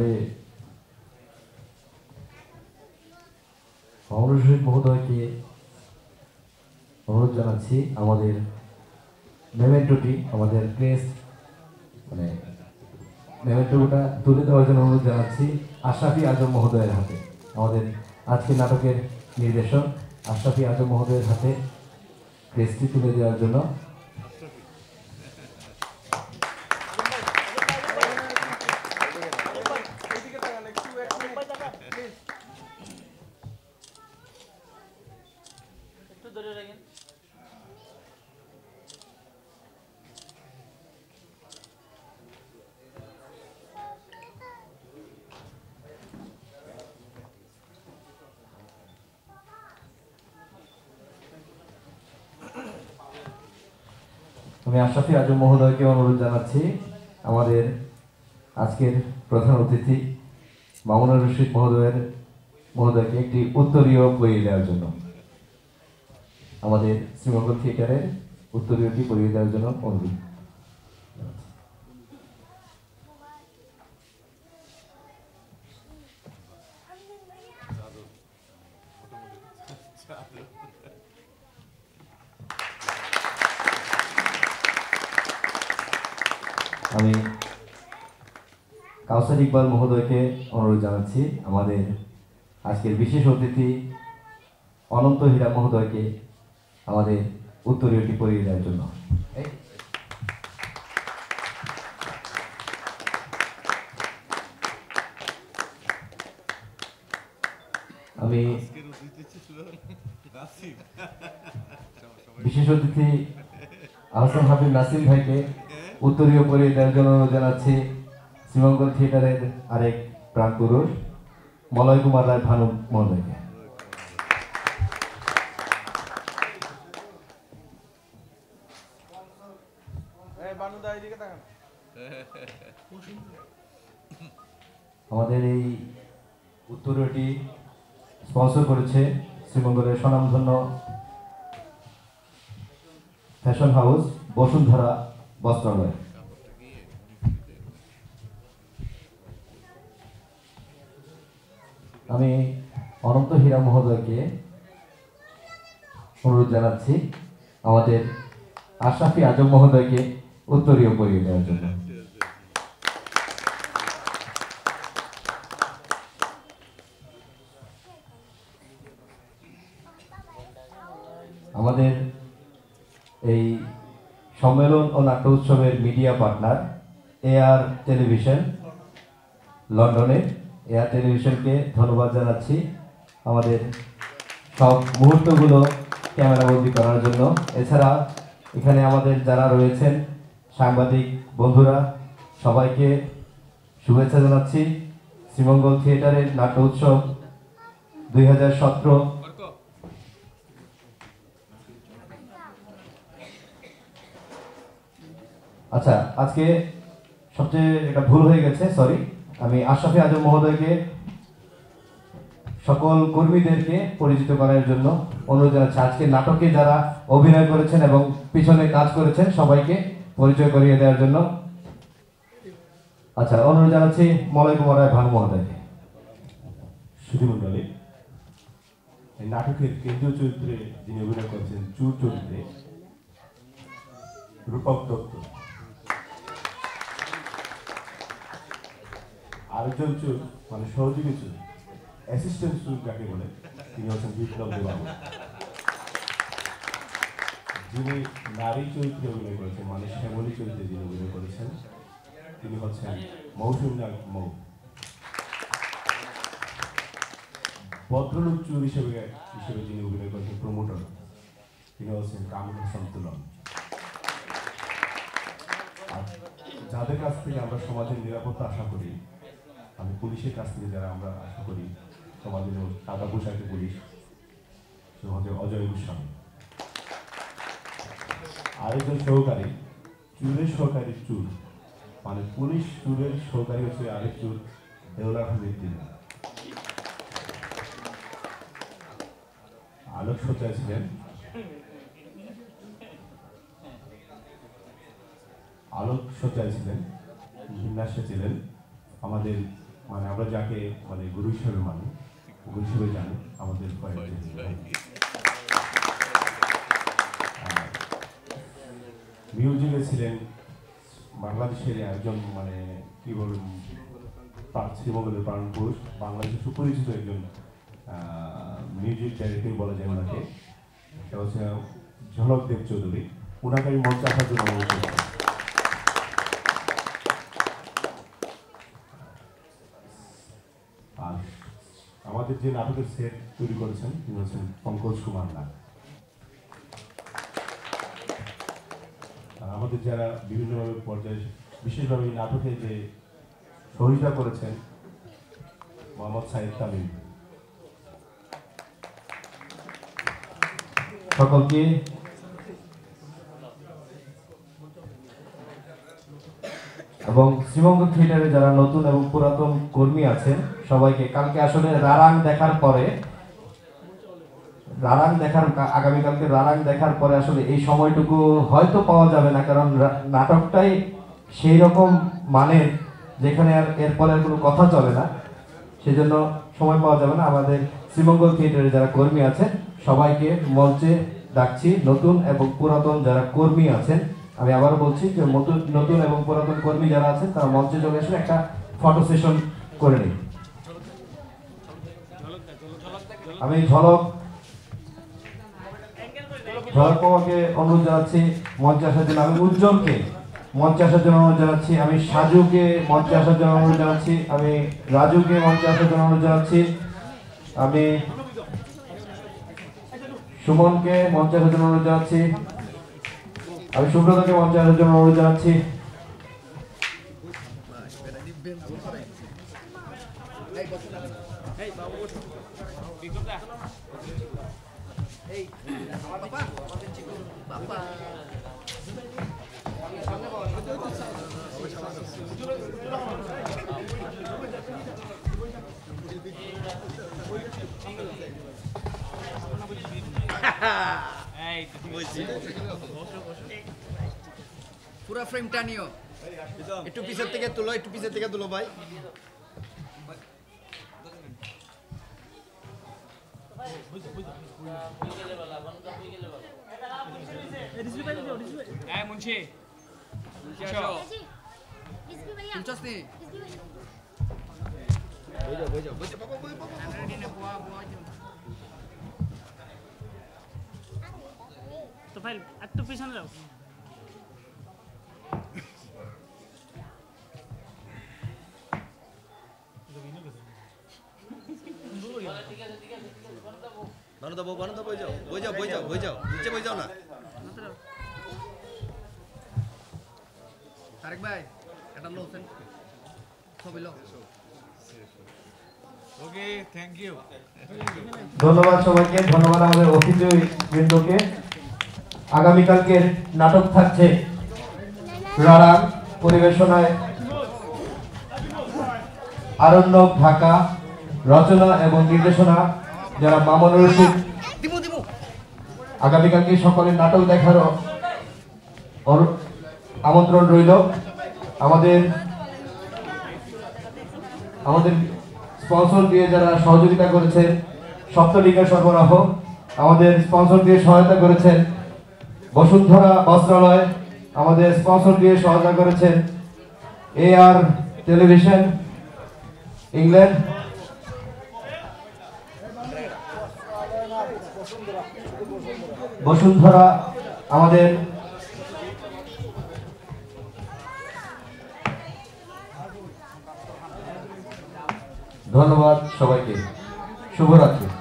এবারে রশিদ মহোদয়কে অনুরোধ জানাচ্ছি আমাদের মেমেন্টোটি, আমাদের প্রেস মানে মেমেন্টোটা তুলে দেওয়ার জন্য অনুরোধ জানাচ্ছি আশরাফি আজম মহোদয়ের হাতে। আমাদের আজকের নাটকের নির্দেশক আশরাফি আজম মহোদয়ের হাতে প্রেসটি তুলে দেওয়ার জন্য একটু ধরে রাখেন আশরাফি আজম মহোদয়কে অনুরোধ জানাচ্ছি আমাদের আজকের প্রধান অতিথি মামুনা রশিদ মহোদয়ের, মহোদয়কে একটি উত্তরীয় বইয়ে দেওয়ার জন্য। আমাদের শ্রীমঙ্গল থিয়েটারের উত্তরীয়টি পরিয়ে দেওয়ার জন্য অনুরোধ আমি কাউসার ইকবাল মহোদয়কে অনুরোধ জানাচ্ছি আমাদের আজকের বিশেষ অতিথি অনন্ত হীরা মহোদয়কে আমাদের উত্তরীয়টি পরিয়ে দেওয়ার জন্য। আমি বিশেষ অতিথি আহসান হাবিব নাসিম ভাইকে উত্তরীয় পরিয়ে দেওয়ার জন্য জানাচ্ছি। শ্রীমঙ্গল থিয়েটারের আরেক প্রাণ পুরুষ মলয় কুমার রায় ভানু মহোদয়কে আমাদের এই উত্তরটি স্পন্সর করেছে শ্রীমঙ্গলের স্বনামধন্য ফ্যাশন হাউস বসুন্ধরা বস্ত্রালয়। আমি অনন্ত হীরা মহোদয়কে অনুরোধ জানাচ্ছি আমাদের আশরাফি আজম মহোদয়কে উত্তরীয় পরিয়ে দেওয়ার জন্য। আমাদের এই সম্মেলন ও নাট্য উৎসবের মিডিয়া পার্টনার এআর টেলিভিশন লন্ডনে এআর টেলিভিশনকে ধন্যবাদ জানাচ্ছি আমাদের সব মুহূর্তগুলো ক্যামেরাবন্দি করার জন্য। এছাড়া এখানে আমাদের যারা রয়েছেন সাংবাদিক বন্ধুরা, সবাইকে শুভেচ্ছা জানাচ্ছি। শ্রীমঙ্গল থিয়েটারের নাট্য উৎসব দুই হাজার সতেরো। আচ্ছা আজকে সবচেয়ে এটা ভুল হয়ে গেছে সরি আমি আশরাফি আজম মহোদয়কে, সকল কর্মীদেরকে পরিচিত করার জন্য অনুরোধ জানাচ্ছি। আজকে নাটকে যারা অভিনয় করেছেন এবং পিছনে কাজ করেছেন, সবাইকে পরিচয় করিয়ে দেওয়ার জন্য। আচ্ছা অনুরোধ জানাচ্ছি মলয় কুমার রায় ভানু মহোদয়কে। সুধীমণ্ডলী, এই নাটকের কেন্দ্রীয় চরিত্রে যিনি অভিনয় করেছেন, চুর চরিত্রে রূপক দত্ত। আরেকজন চুর মানে সহযোগী চুর অ্যাসিস্ট্যান্ট চুর যাকে বলে? তিনি হচ্ছেন বিপ্লব দেবাবু। যিনি নারী চরিত্রে অভিনয় করেছেন মানে শ্যামলী চরিত্রে যিনি অভিনয় করেছেন, তিনি হচ্ছেন মৌসুমী নাগ মৌ। ভদ্রলোক চুর হিসেবে হিসেবে যিনি অভিনয় করেছেন, প্রমোটর, তিনি হচ্ছেন কামরুল হাসান তুলন। আর যাদের কাছ থেকে আমরা সমাজের নিরাপত্তা আশা করি আমি পুলিশের কাছ থেকে যারা আমরা আশা করি সমাজের টাকা পোশাকে পুলিশ সে হচ্ছে অজয় গোস্বামী। আরেকজন সহকারী, চুরের সহকারী চুর। মানে পুলিশ চুরের সহকারী হচ্ছে আরেক চুর, দেওলার হামিদ তিনি আলোক সজ্জায় ছিলেন। আলোক সজ্জায় ছিলেন। বিন্যাসে ছিলেন। আমাদের মানে আমরা যাকে মানে গুরু হিসেবে মানি গুরু হিসেবে জানি আমাদের। মিউজিকে ছিলেন বাংলাদেশের একজন মানে কি বলুন শ্রীমঙ্গলের প্রাণ পুরুষ বাংলাদেশের সুপরিচিত একজন মিউজিক ডাইরেক্টর বলা যায় ওনাকে। সেটা হচ্ছে ঝলক দেব চৌধুরী ওনাকে আমি মঞ্চে আসার জন্য অনুরোধ করছি। আর আমাদের যে নাটকের সেট তৈরি করেছেন, তিনি হচ্ছেন পঙ্কজ কুমার নাগ। আমাদের যারা বিভিন্নভাবে পর্যায়ে বিশেষভাবে এই নাটকে যে সহযোগিতা করেছেন, মোহাম্মদ সাহেব তামিম। সকলকে এবং শ্রীমঙ্গ থিয়েটারে যারা নতুন এবং পুরাতন কর্মী আছেন, সবাইকে কালকে আসলে রারাং দেখার পরে, রারাং দেখার, আগামীকালকে রারাং দেখার পরে আসলে এই সময়টুকু হয়তো পাওয়া যাবে না, কারণ নাটকটাই সেই রকম মানের, যেখানে আর এরপরে কোনো কথা চলে না। সেজন্য সময় পাওয়া যাবে না। আমাদের শ্রীমঙ্গল থিয়েটারে যারা কর্মী আছেন, সবাইকে মঞ্চে ডাকছি। নতুন এবং পুরাতন যারা কর্মী আছেন আমি আবার বলছি যে নতুন নতুন এবং পুরাতন কর্মী যারা আছেন, তারা মঞ্চে চলে এসে একটা ফটো সেশন করে নিন। আমি ঝলক ঝলক বাবাকে অনুরোধ জানাচ্ছি, মঞ্চে আসার জন্য আমি উজ্জ্বলকে, মঞ্চে আসার জন্য অনুরোধ জানাচ্ছি, আমি সাজুকে মঞ্চে আসার জন্য অনুরোধ জানাচ্ছি, আমি রাজুকে মঞ্চে আসার জন্য অনুরোধ জানাচ্ছি, আমি সুমনকে মঞ্চে আসার জন্য অনুরোধ জানাচ্ছি আমি সুব্রতকে মঞ্চে জন্য অনুরোধ জানাচ্ছি। পুরো ফ্রেমটা নিও। একটু পিছের থেকে তুলো একটু পিছের থেকে তুলো ভাই। হ্যাঁ মুন্সি। তো ভাই একটু পিছনে যাও। বানো দাও বানো দাও বই যাও বই যাও বই যাও বই যাও নিচে বই যাও না। তারেক ভাই এটা লো সেন ছবি লো। ওকে থ্যাংক ইউ ধন্যবাদ সবাইকে ধন্যবাদ আমাদের অতিথি বৃন্দকে আগামীকালকের নাটক থাকছে। রারাং পরিবেশনায় আরণ্যক ঢাকা, রচনা এবং নির্দেশনা, যারা মামুন রশিদ, আগামীকালকে সকলের নাটক দেখার অর- আমন্ত্রণ রইল। আমাদের আমাদের স্পন্সর দিয়ে যারা সহযোগিতা করেছেন সপ্তলিঙ্গের সরবরাহ, আমাদের স্পন্সর দিয়ে সহায়তা করেছেন বসুন্ধরা বস্ত্রালয় আমাদের স্পন্সর দিয়ে সহায়তা করেছেন A R television England Bashundhara আমাদের ধন্যবাদ সবাইকে। শুভরাত্রি।